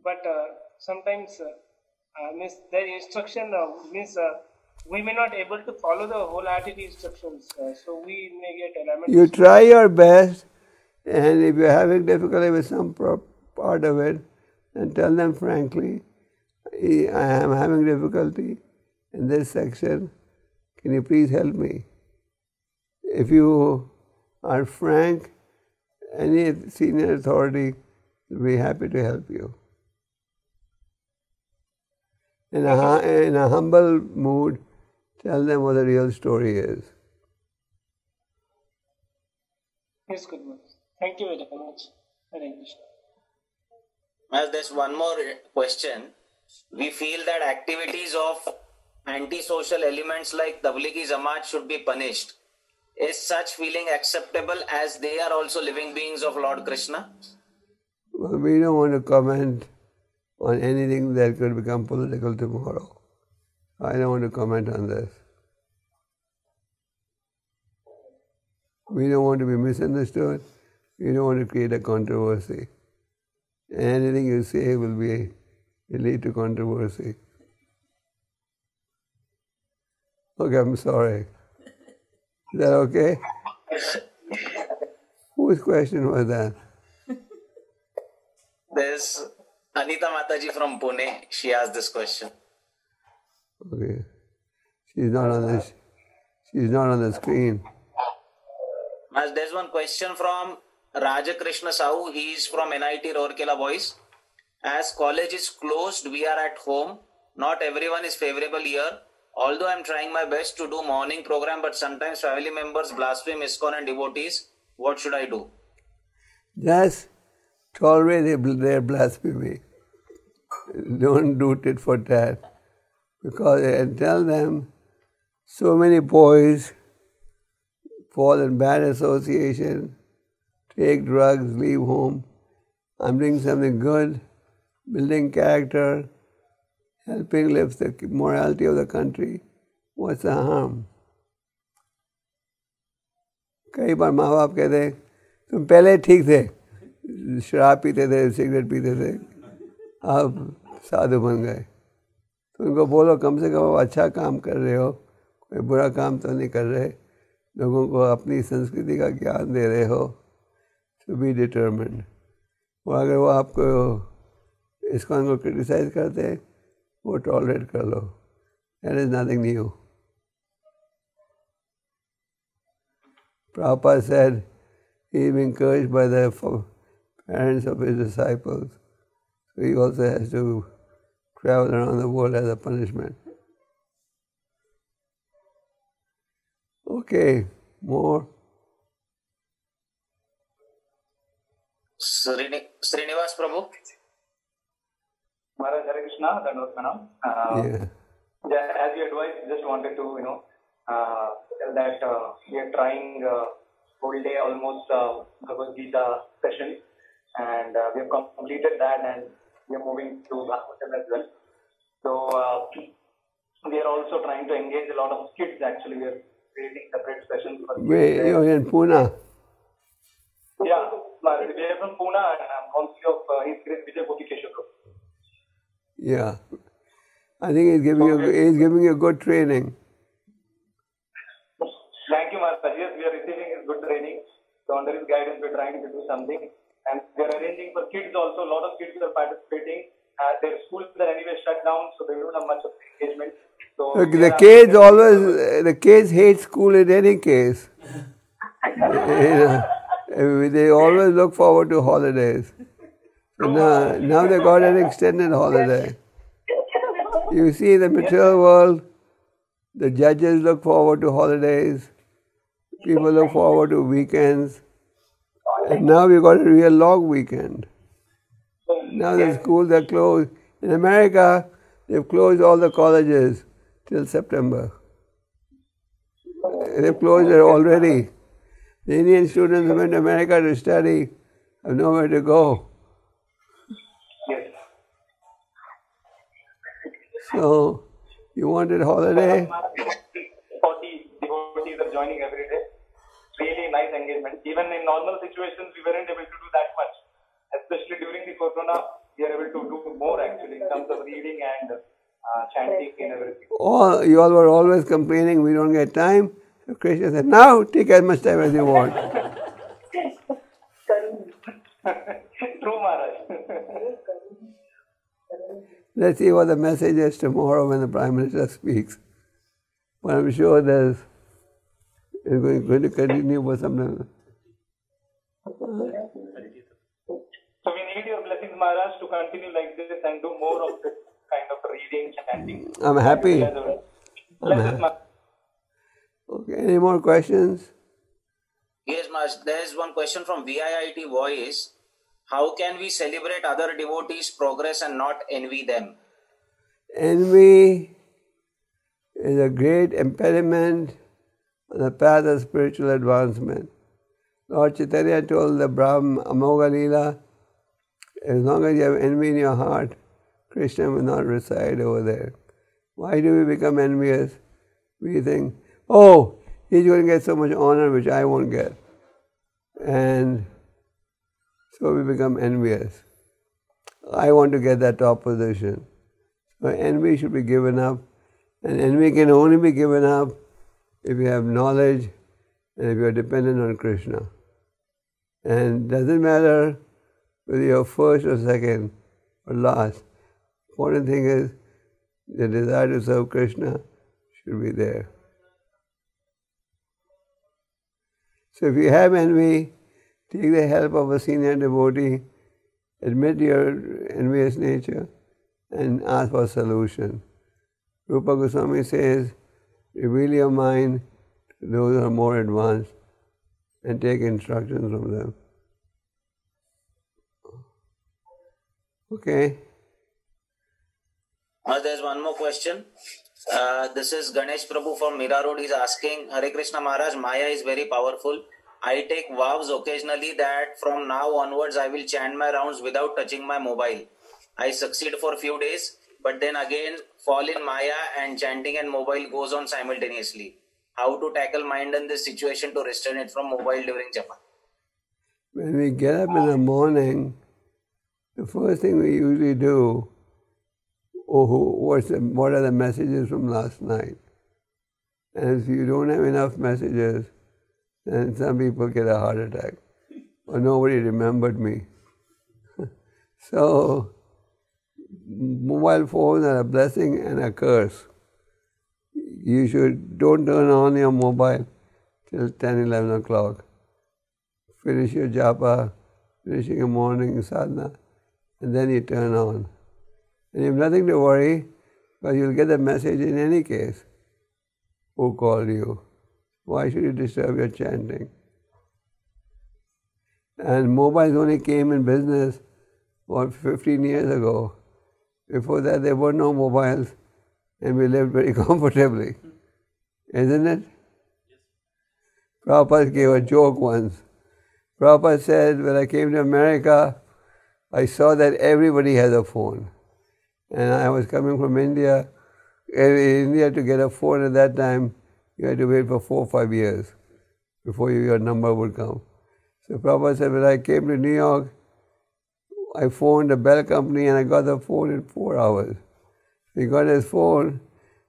but uh, sometimes uh, uh, means their instruction uh, means uh, we may not able to follow the whole wholehearted instructions, uh, so we may get element. You try your best, and if you're having difficulty with some part of it, then tell them frankly, I am having difficulty in this section. Can you please help me? If you are frank, any senior authority will be happy to help you. In a, in a humble mood, tell them what the real story is. Yes, good Maharaj. Thank you very much. Hare Krishna. As there's one more question. We feel that activities of antisocial elements like Tablighi Jamaat should be punished. Is such feeling acceptable as they are also living beings of Lord Krishna? Well, we don't want to comment on anything that could become political tomorrow. I don't want to comment on this. We don't want to be misunderstood. We don't want to create a controversy. Anything you say will be will lead to controversy. Okay, I'm sorry. Is that okay? Whose question was that? There's Anita Mataji from Pune. She asked this question. Okay. She's not on the she's not on the screen. There's one question from Rajakrishna Sahu. He is from NIT Rourkela Boys. As college is closed, we are at home. Not everyone is favorable here. Although I'm trying my best to do morning program, but sometimes family members blaspheme ISKCON and devotees. What should I do? Just tolerate their blasphemy. Don't do it for that Because and tell them so many boys fall in bad association, take drugs, leave home. I'm doing something good, building character, helping lift the morality of the country. What's the harm? कई बार माँ बाप कहते हैं तुम पहले ठीक थे शराब पीते थे सिगरेट पीते थे अब साधु बन गए तो उनको बोलो, कम से कम आप अच्छा काम कर रहे हो, कोई बुरा काम तो नहीं कर रहे, लोगों को अपनी संस्कृति का ज्ञान दे रहे हो टू बी डिटर्मेंड और अगर वो आपको इसको उनको क्रिटिसाइज करते हैं वो टॉलरेट कर लो. That is nothing new Prabhupada said, he is encouraged by the parents of his disciples. So he also has to travel around the world as a punishment. Okay, more. Srini, Srinivas Prabhu. Maharaj Hare Krishna, Dandavat Pranam. Uh, Yeah. yeah, as you advised, just wanted to, you know, uh, tell that uh, we are trying uh, whole day almost uh, Bhagavad Gita session and uh, we have completed that and we are moving to Bhagavatam as well. So uh, we are also trying to engage a lot of kids actually. We are creating separate sessions for kids. Wait, you're in Pune. Yeah, Maharaj, we are from Pune and I'm council of uh, His Grace Vijay Keshava. Yeah. I think he's giving you he's giving you good training. Thank you, Maharaj. Yes, we are receiving his good training. So under his guidance, we are trying to do something. And we are arranging for kids also. A lot of kids are participating. Uh, their schools are anyway shut down, so they don't have much of engagement. So Look, the kids always the kids hate school in any case. They always look forward to holidays. So now, now they got an extended holiday. You see, the material world, the judges look forward to holidays. People look forward to weekends. And now we've got a real long weekend. Now the schools are closed. In America, they've closed all the colleges till September. They've closed it already. The Indian students who went to America to study have nowhere to go. So, you wanted holiday? Nice engagement. Even in normal situations, we weren't able to do that much. Especially during the corona, we are able to do more actually in terms of reading and uh, chanting and everything. All, you all were always complaining we don't get time. So Krishna said, now take as much time as you want. True, Maharaj. Let's see what the message is tomorrow when the Prime Minister speaks. But I'm sure there's it's going, going to continue for some time. So we need your blessings, Maharaj, to continue like this and do more of this kind of reading, chanting. I'm happy. I'm happy. Okay, any more questions? Yes, Maharaj. There is one question from VIIT Voice. How can we celebrate other devotees' progress and not envy them? Envy is a great impediment on the path of spiritual advancement. Lord Chaitanya told the Brahma Amoga as long as you have envy in your heart, Krishna will not reside over there. Why do we become envious? We think, oh, he's going to get so much honor which I won't get. And so we become envious. I want to get that top position. So envy should be given up. And envy can only be given up if you have knowledge and if you are dependent on Krishna. And doesn't matter whether you're first or second or last. Important thing is the desire to serve Krishna should be there. So if you have envy, take the help of a senior devotee, admit your envious nature, and ask for a solution. Rupa Goswami says, really your mind those who are more advanced and take instructions from them. Okay. Uh, there's one more question. Uh, this is Ganesh Prabhu from Mira Road. He's asking Hare Krishna Maharaj, Maya is very powerful. I take vows occasionally that from now onwards I will chant my rounds without touching my mobile. I succeed for a few days but then again fall in Maya and chanting and mobile goes on simultaneously. How to tackle mind in this situation to restrain it from mobile during japa? When we get up in the morning, the first thing we usually do, oh, what's the, what are the messages from last night? And if you don't have enough messages, then some people get a heart attack. Or nobody remembered me. so, mobile phones are a blessing and a curse. You should don't turn on your mobile till 10, 11 o'clock. Finish your japa, finish your morning sadhana, and then you turn on. And you have nothing to worry, because you'll get the message in any case who called you. Why should you disturb your chanting? And mobiles only came in business about 15 years ago. Before that, there were no mobiles, and we lived very comfortably. Isn't it? Prabhupada gave a joke once. Prabhupada said, when I came to America, I saw that everybody has a phone. And I was coming from India. In India, to get a phone at that time, you had to wait for four or five years before your number would come. So Prabhupada said, when I came to New York, I phoned the bell company and I got the phone in four hours. He got his phone,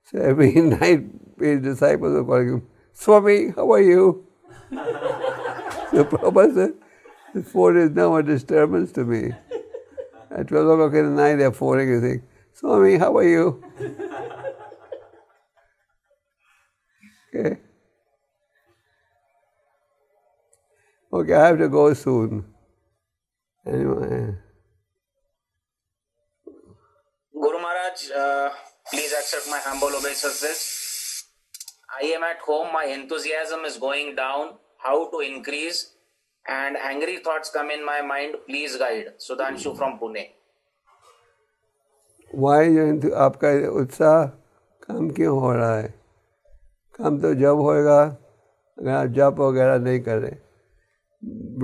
so every night his disciples were calling him, Swami, how are you? so Prabhupada said, the phone is now a disturbance to me. At 12 o'clock in the night, they're phoning and saying, Swami, how are you? okay. Okay, I have to go soon. Anyway. Guru uh, please accept my humble obeisances. I am at home, my enthusiasm is going down. How to increase? And angry thoughts come in my mind. Please guide. Sudhanshu from Pune. Why आपका उत्साह कम क्यों हो रहा है कम तो जब होएगा अगर आप जप वगैरह नहीं करें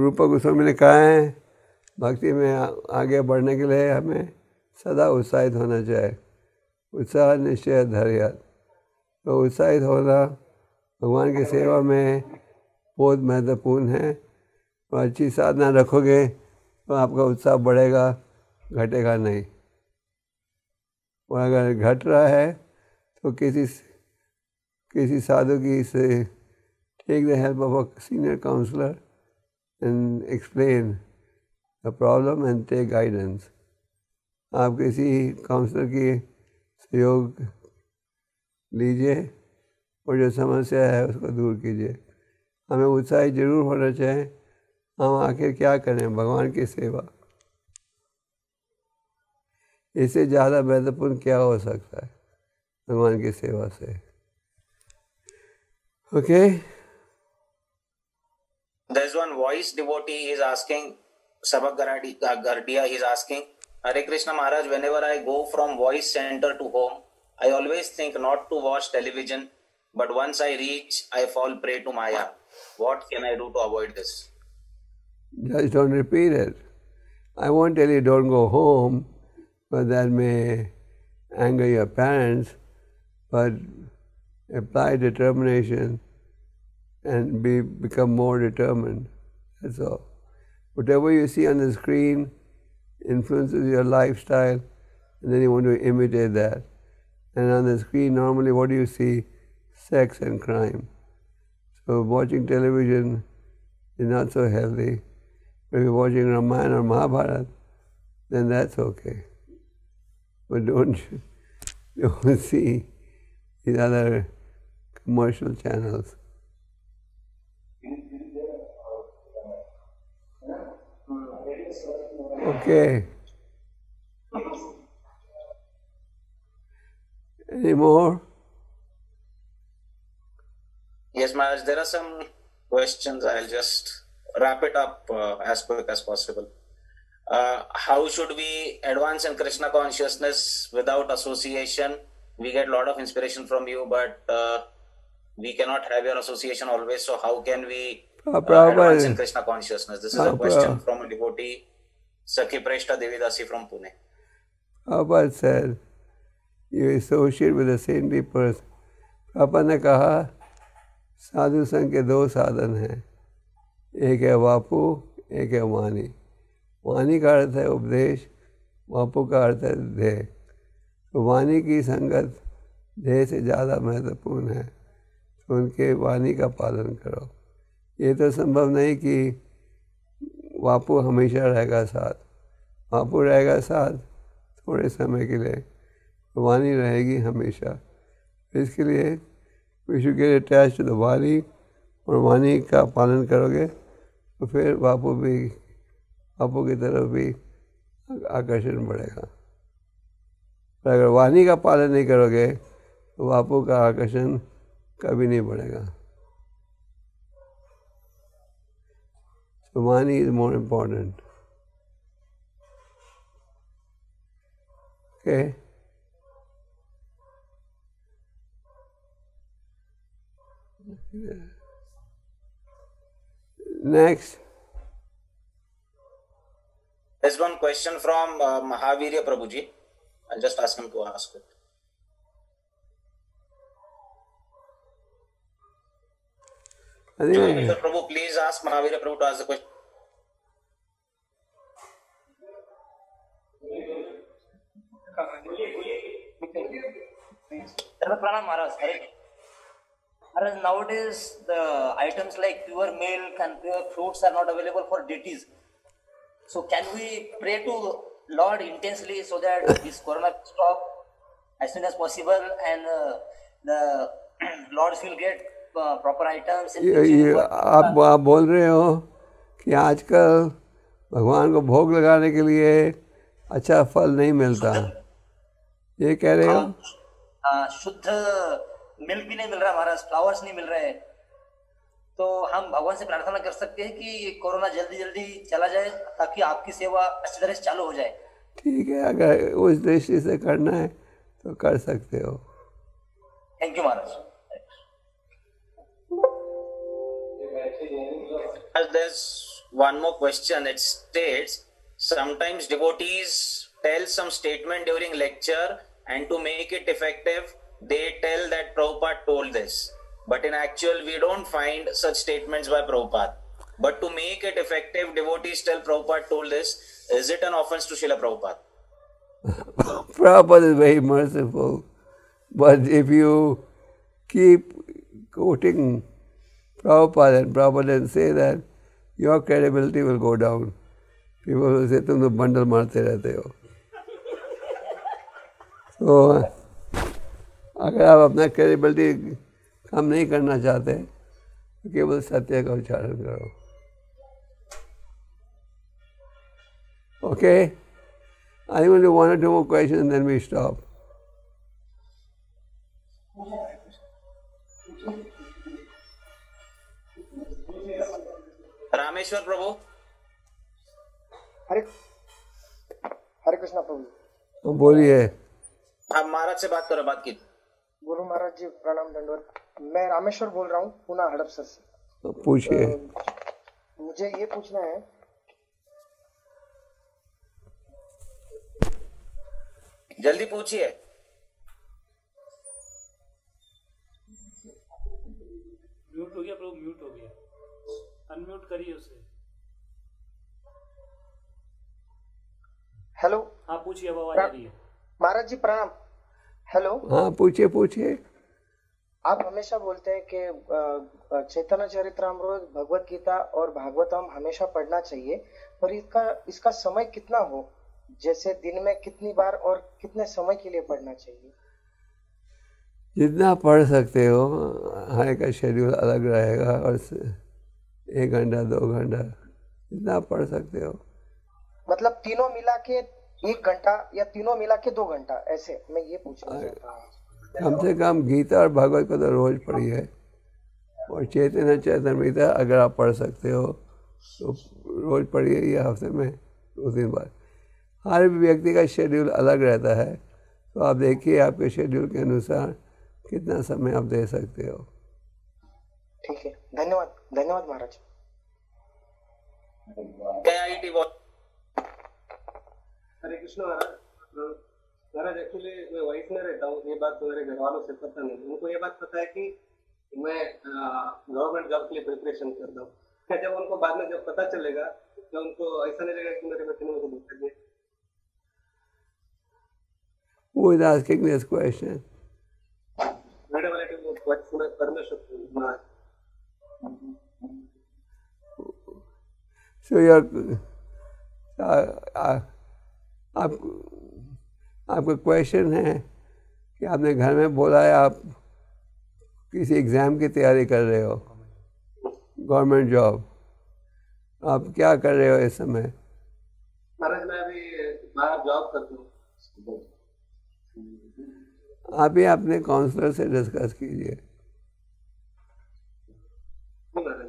रूप गोस्वामी ने कहा है भक्ति में आगे बढ़ने के लिए हमें सदा उत्साहित होना चाहिए उत्साह निश्चय धैर्य तो उत्साहित होना भगवान की सेवा में बहुत महत्वपूर्ण है। और अच्छी साधना रखोगे तो आपका उत्साह बढ़ेगा, घटेगा नहीं। और अगर घट रहा है तो किसी किसी साधु की से take the help of a senior counsellor and explain the problem and take guidance आप किसी काउंसलर की सहयोग लीजिए और जो समस्या है उसको दूर कीजिए। हमें उत्साहित ज़रूर होना चाहिए। हम आखिर क्या करें? भगवान की सेवा। इससे ज़्यादा महत्वपूर्ण क्या हो सकता है? भगवान की सेवा से। Okay? There's one voice devotee is asking, Sabak Gardia Hare Krishna Maharaj, whenever I go from voice center to home, I always think not to watch television, but once I reach, I fall prey to Maya. What can I do to avoid this? Just don't repeat it. I won't tell you don't go home, but that may anger your parents, but apply determination and be become more determined. That's all. Whatever you see on the screen influences your lifestyle, and then you want to imitate that. And on the screen, normally, what do you see? Sex and crime. So watching television is not so healthy. If you're watching Ramayana or Mahabharata, then that's okay. But don't, don't see these other commercial channels. Okay. Any more? Yes, Maharaj, there are some questions. I'll just wrap it up uh, as quick as possible. uh, how should we advance in Krishna consciousness without association? We get a lot of inspiration from you, but uh, we cannot have your association always. So how can we Uh, advance in Krishna consciousness? This is a question from devotee, Sakhi Preshta Devidasi from Pune. Prabhupada said, you associate with a saintly person. Prabhupada ने कहा साधु संघ के दो साधन हैं एक है वापु एक है वाणी वाणी का अर्थ है उपदेश वापु का अर्थ है ध्येय तो वाणी की संगत ध्येय से ज़्यादा महत्वपूर्ण है तो उनके वाणी का पालन करो ये तो संभव नहीं कि वापु हमेशा रहेगा साथ। बापू रहेगा साथ थोड़े समय के लिए। वानी रहेगी हमेशा। इसके लिए वी के गेट अटैच टू वाणी और वाणी का पालन करोगे तो फिर बापू भी, बापू की तरफ़ भी आकर्षण बढ़ेगा। पर अगर वाणी का पालन नहीं करोगे तो बापू का आकर्षण कभी नहीं बढ़ेगा। The money is more important. Okay? Next. There's one question from uh, Mahavirya Prabhuji. I'll just ask him to ask it. I think Sir Prabhu, please ask Mahavirya Prabhu to ask the question. Dharma Pranam Maharaj. Hare Maharaj, nowadays the items like pure milk and pure fruits are not available for deities. So can we pray to Lord intensely so that this corona stop as soon as possible and uh, the Lords will get uh, and ये kitchen ये for- आप आप बोल रहे हो कि आजकल भगवान को भोग लगाने के लिए अच्छा फल नहीं मिलता। ये कह रहे हो? हाँ, शुद्ध मिल्क भी नहीं मिल रहा महाराज फ्लावर्स नहीं मिल रहे। तो हम भगवान से प्रार्थना कर सकते हैं कि कोरोना जल्दी जल्दी चला जाए ताकि आपकी सेवा अच्छी तरह से चालू हो जाए। ठीक है अगर उस दृष्टि से करना है तो कर सकते हो। Thank you Maharaj. There's one more question. It states sometimes devotees tell some statement during lecture, and to make it effective, they tell that Prabhupada told this. But in actual, we don't find such statements by Prabhupada. But to make it effective, devotees tell Prabhupada told this. Is it an offense to Srila Prabhupada? Prabhupada is very merciful, but if you keep quoting Prabhupada and Prabhupada say that, your credibility will go down. People will say, तुम तो bundle मारते रहते हो तो अगर आप अपना credibility कम नहीं करना चाहते तो केवल सत्य का उच्चारण करो Okay? I think only one or two more questions Rameshwar Prabhu? हरे हरे कृष्णा प्रभु। तो बोलिए। आप महाराज से बात करो बात की गुरु महाराज जी प्रणाम दंडवत। मैं रामेश्वर बोल रहा हूँ पुणे हड़पसर से। तो पूछिए। मुझे ये पूछना है जल्दी पूछिए। म्यूट हो गया प्रभु म्यूट अनम्यूट करिए उसे। हेलो हाँ पूछिए अब आवाज़ आ रही है। महाराज जी प्रणाम। हेलो हाँ पूछिए पूछिए। आप हमेशा बोलते हैं कि चैतन्य चरितमृत भगवत गीता और भागवतम हमेशा पढ़ना चाहिए पर इसका इसका समय कितना हो? जैसे दिन में कितनी बार और कितने समय के लिए पढ़ना चाहिए? जितना पढ़ सकते हो हर एक का शेड्यूल अलग रहेगा और स- एक घंटा दो घंटा जितना पढ़ सकते हो। मतलब तीनों मिला के एक घंटा या तीनों मिला के दो घंटा ऐसे मैं ये पूछना हूँ। कम से कम गीता और भागवत को तो रोज पढ़िए और चैतन्य चैतन्य गीता अगर आप पढ़ सकते हो तो रोज पढ़िए या हफ़्ते में दो तीन बार। हर व्यक्ति का शेड्यूल अलग रहता है। तो आप देखिए आपके शेड्यूल के अनुसार कितना समय आप दे सकते हो। ठीक है। धन्यवाद धन्यवाद महाराज। हरे कृष्ण महाराज महाराज एक्चुअली मैं वाइफ में रहता हूँ ये बात तो मेरे घर वालों से पता नहीं उनको ये बात पता है कि मैं गवर्नमेंट जॉब के लिए प्रिपरेशन कर रहा हूँ। जब उनको बाद में जब पता चलेगा तो उनको ऐसा नहीं लगेगा कि मेरे बच्चे ने मुझे धोखा दिया। Who is asking this question? Madam वाले को परमेश्वर महाराज। So your uh, आप आपका क्वेश्चन है कि आपने घर में बोला है आप किसी एग्ज़ाम की तैयारी कर रहे हो। गवर्नमेंट जॉब आप क्या कर रहे हो इस समय? मैं बाहर जॉब करता हूँ। आप ही अपने काउंसलर से डिस्कस कीजिए।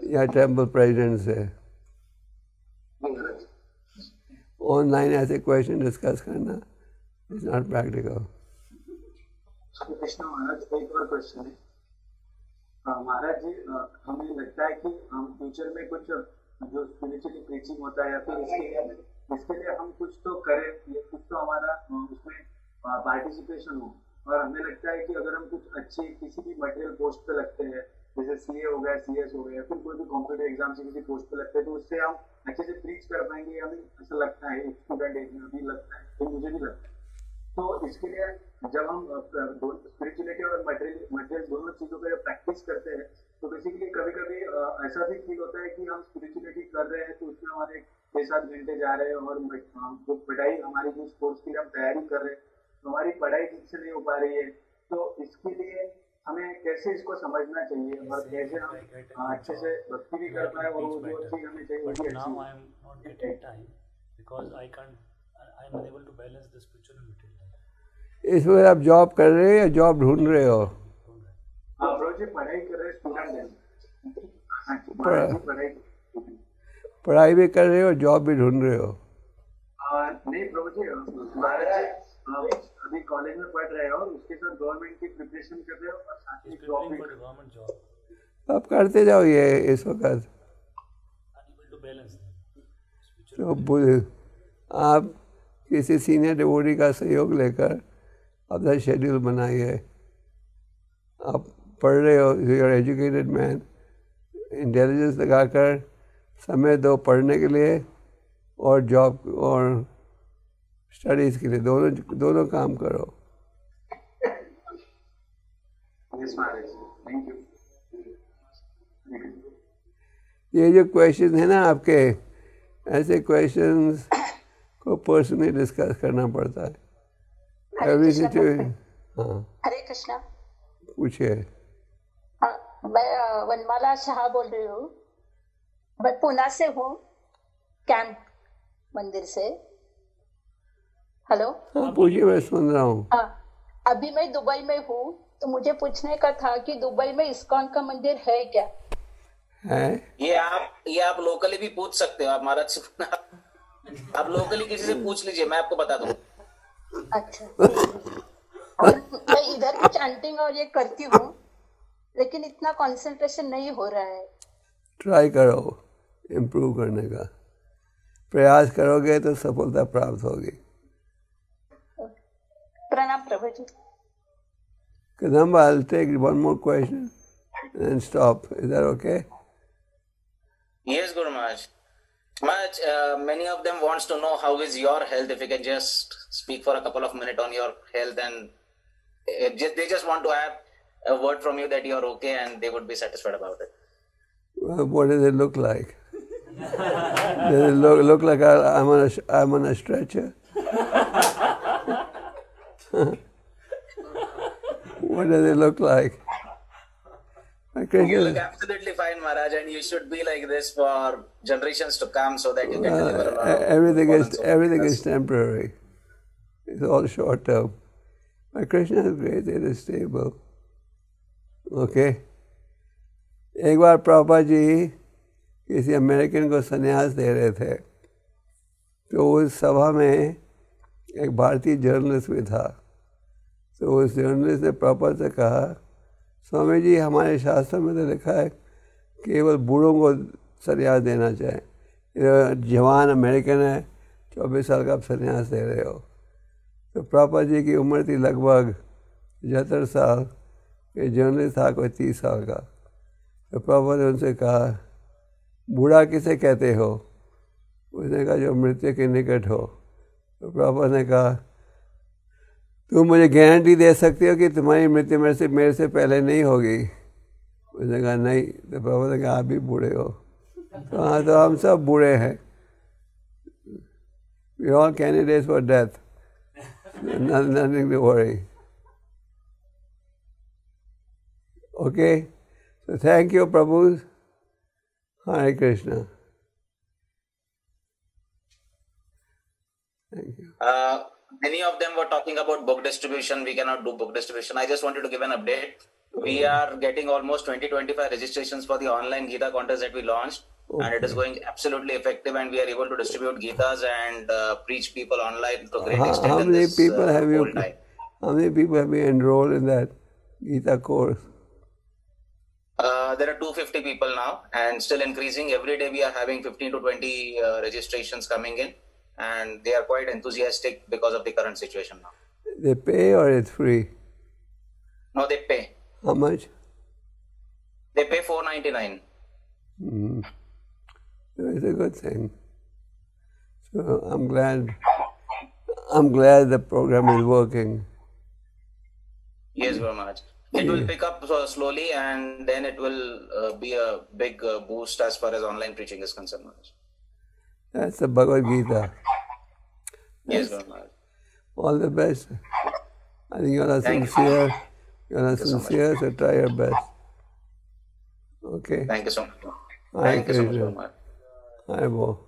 या टेंपल प्रेसिडेंट से। ऑनलाइन ऐसे क्वेश्चन डिस्कस करना is not practical Krishna Maharaj, एक और क्वेश्चन है। महाराज जी हमें लगता है कि हम फ्यूचर में कुछ, जो स्पिरिचुअली प्रीचिंग होता है या फिर इसके लिए इसके लिए हम कुछ तो करें, या कुछ तो हमारा उसमें पार्टिसिपेशन हो। और हमें लगता है कि अगर हम कुछ अच्छी, किसी भी मटेरियल पोस्ट पे लगते हैं जैसे सी हो गया सी एस हो गया, फिर कोई भी कॉम्पिटेटिव एग्ज़ाम से किसी पोस्ट पे लगते हैं तो उससे हम अच्छे से प्रीच कर पाएँगे हमें ऐसा लगता है स्टूडेंट एक में भी लगता है तो मुझे भी लगता है। तो इसके लिए जब हम स्पिरिचुअलिटी और मटेरियल मटेरियल दोनों चीज़ों पर प्रैक्टिस करते हैं तो बेसिकली कभी कभी ऐसा भी फील होता है कि हम स्पिरिचुअलिटी कर रहे हैं तो उसमें हमारे छह सात घंटे जा रहे हैं, और जो पढ़ाई हमारी जो स्पोर्ट्स के लिए हम तैयारी कर रहे हैं तो हमारी पढ़ाई ठीक से नहीं हो पा रही है। तो इसके लिए हमें कैसे इसको समझना चाहिए और कैसे हम अच्छे से भक्ति भी कर पाए और वो जो चीज़ हमें चाहिए वो भी इस वक्त आप जॉब कर रहे हो या जॉब ढूंढ रहे हो? आप रोज पढ़ाई कर रहे स्टूडेंट हैं पढ़ाई पढ़ाई भी कर रहे हो जॉब भी ढूंढ रहे हो? नहीं प्रभु जी महाराज अभी कॉलेज में पढ़ रहे हो और उसके साथ गवर्नमेंट की प्रिपरेशन कर रहे हो और साथ ही जॉब भी गवर्नमेंट जॉब आप करते जाओ ये इस वक्त। तो आप किसी सीनियर डिवोटी का सहयोग लेकर अपना शेड्यूल बनाइए। आप पढ़ रहे हो यूर एजुकेटेड मैन इंटेलिजेंस लगाकर समय दो पढ़ने के लिए और जॉब और स्टडीज़ के लिए दोनों दोनों काम करो। ये जो क्वेश्चन है ना आपके ऐसे क्वेश्चन को पर्सनली डिस्कस करना पड़ता है। एवरी सिचुएशन हाँ। हरे कृष्णा। पूछिए। मैं वनमाला शाह बोल रही हूँ। मैं पुणे से हूँ कैंप मंदिर से। हेलो? हाँ पूछिए मैं सुन रहा हूँ। हाँ अभी मैं दुबई में हूँ तो मुझे पूछने का था कि दुबई में इस्कॉन का मंदिर है क्या? है? ये आप ये आप लोकली भी पूछ सकते हो आप महाराज से आप लोकली किसी से पूछ लीजिए मैं आपको बता दूँ। अच्छा। मैं इधर भी चैंटिंग और ये करती हूँ लेकिन इतना कंसंट्रेशन नहीं हो रहा है। ट्राई करो इम्प्रूव करने का। प्रयास करोगे तो सफलता प्राप्त होगी। Pranam Prabhuji. Kadamba, I'll take one more question and stop. Is that okay? Yes, Guru Maharaj. Maharaj, uh, many of them wants to know how is your health. If you can just speak for a couple of minutes on your health, and uh, just, they just want to have a word from you that you are okay, and they would be satisfied about it. Well, what does it look like? does it look, look like I, I'm on a I'm on a stretcher? what does it look like? Okay, You look absolutely fine, Maharaj, and you should be like this for generations to come, so that you can Uh, deliver of everything is performance. everything is temporary. It's all short term. My Krishna is great, it is stable. Okay? एक बार प्रभा जी किसी American को संन्यास दे रहे थे तो उस सभा में एक भारतीय जर्नलिस्ट भी था तो उस जर्नलिस्ट ने प्रॉपर से कहा, स्वामी जी, हमारे शास्त्र में तो लिखा है, केवल बूढ़ों को संन्यास देना चाहिए। जवान अमेरिकन है, चौबीस साल का आप संन्यास दे रहे हो। तो प्रॉपर जी की उम्र थी लगभग पचहत्तर साल, ये जर्नलिस्ट था कोई तीस साल का। तो प्रॉपर ने उनसे कहा, बूढ़ा किसे कहते हो? उसने कहा, जो मृत्यु के निकट हो। तो प्रॉपर ने कहा तुम मुझे गारंटी दे सकते हो कि तुम्हारी मृत्यु मेरे से मेरे से पहले नहीं होगी। उसने कहा नहीं तो प्रभु ने कहा आप भी बूढ़े हो। तो हाँ तो हम सब बूढ़े हैं। We all candidates for death nothing to worry okay thank you prabhu. Hare krishna. Thank you. Uh, many of them were talking about book distribution. We cannot do book distribution. I just wanted to give an update. We are getting almost 20 25 registrations for the online Gita contest that we launched. And it is going absolutely effective, and we are able to distribute Gitas and uh, preach people online to a great extent. how many this, people uh, have you time. how many people have you enrolled in that gita course Uh, there are 250 people now and still increasing. Every day we are having 15 to 20 uh, registrations coming in, and they are quite enthusiastic because of the current situation now. they pay or it's free No, they pay. how much They pay 499. mm. so it's a good thing so i'm glad i'm glad the program is working Yes, Guru Maharaj. It will pick up slowly, and then it will uh, be a big uh, boost as far as online preaching is concerned. Maharaj. That's the bhagavad gita. Yes, all the best. I think you're Thank sincere. You're a Thank you so sincere so try your best. Okay. Thank you so much. Hare Thank you so much. Hare Bo.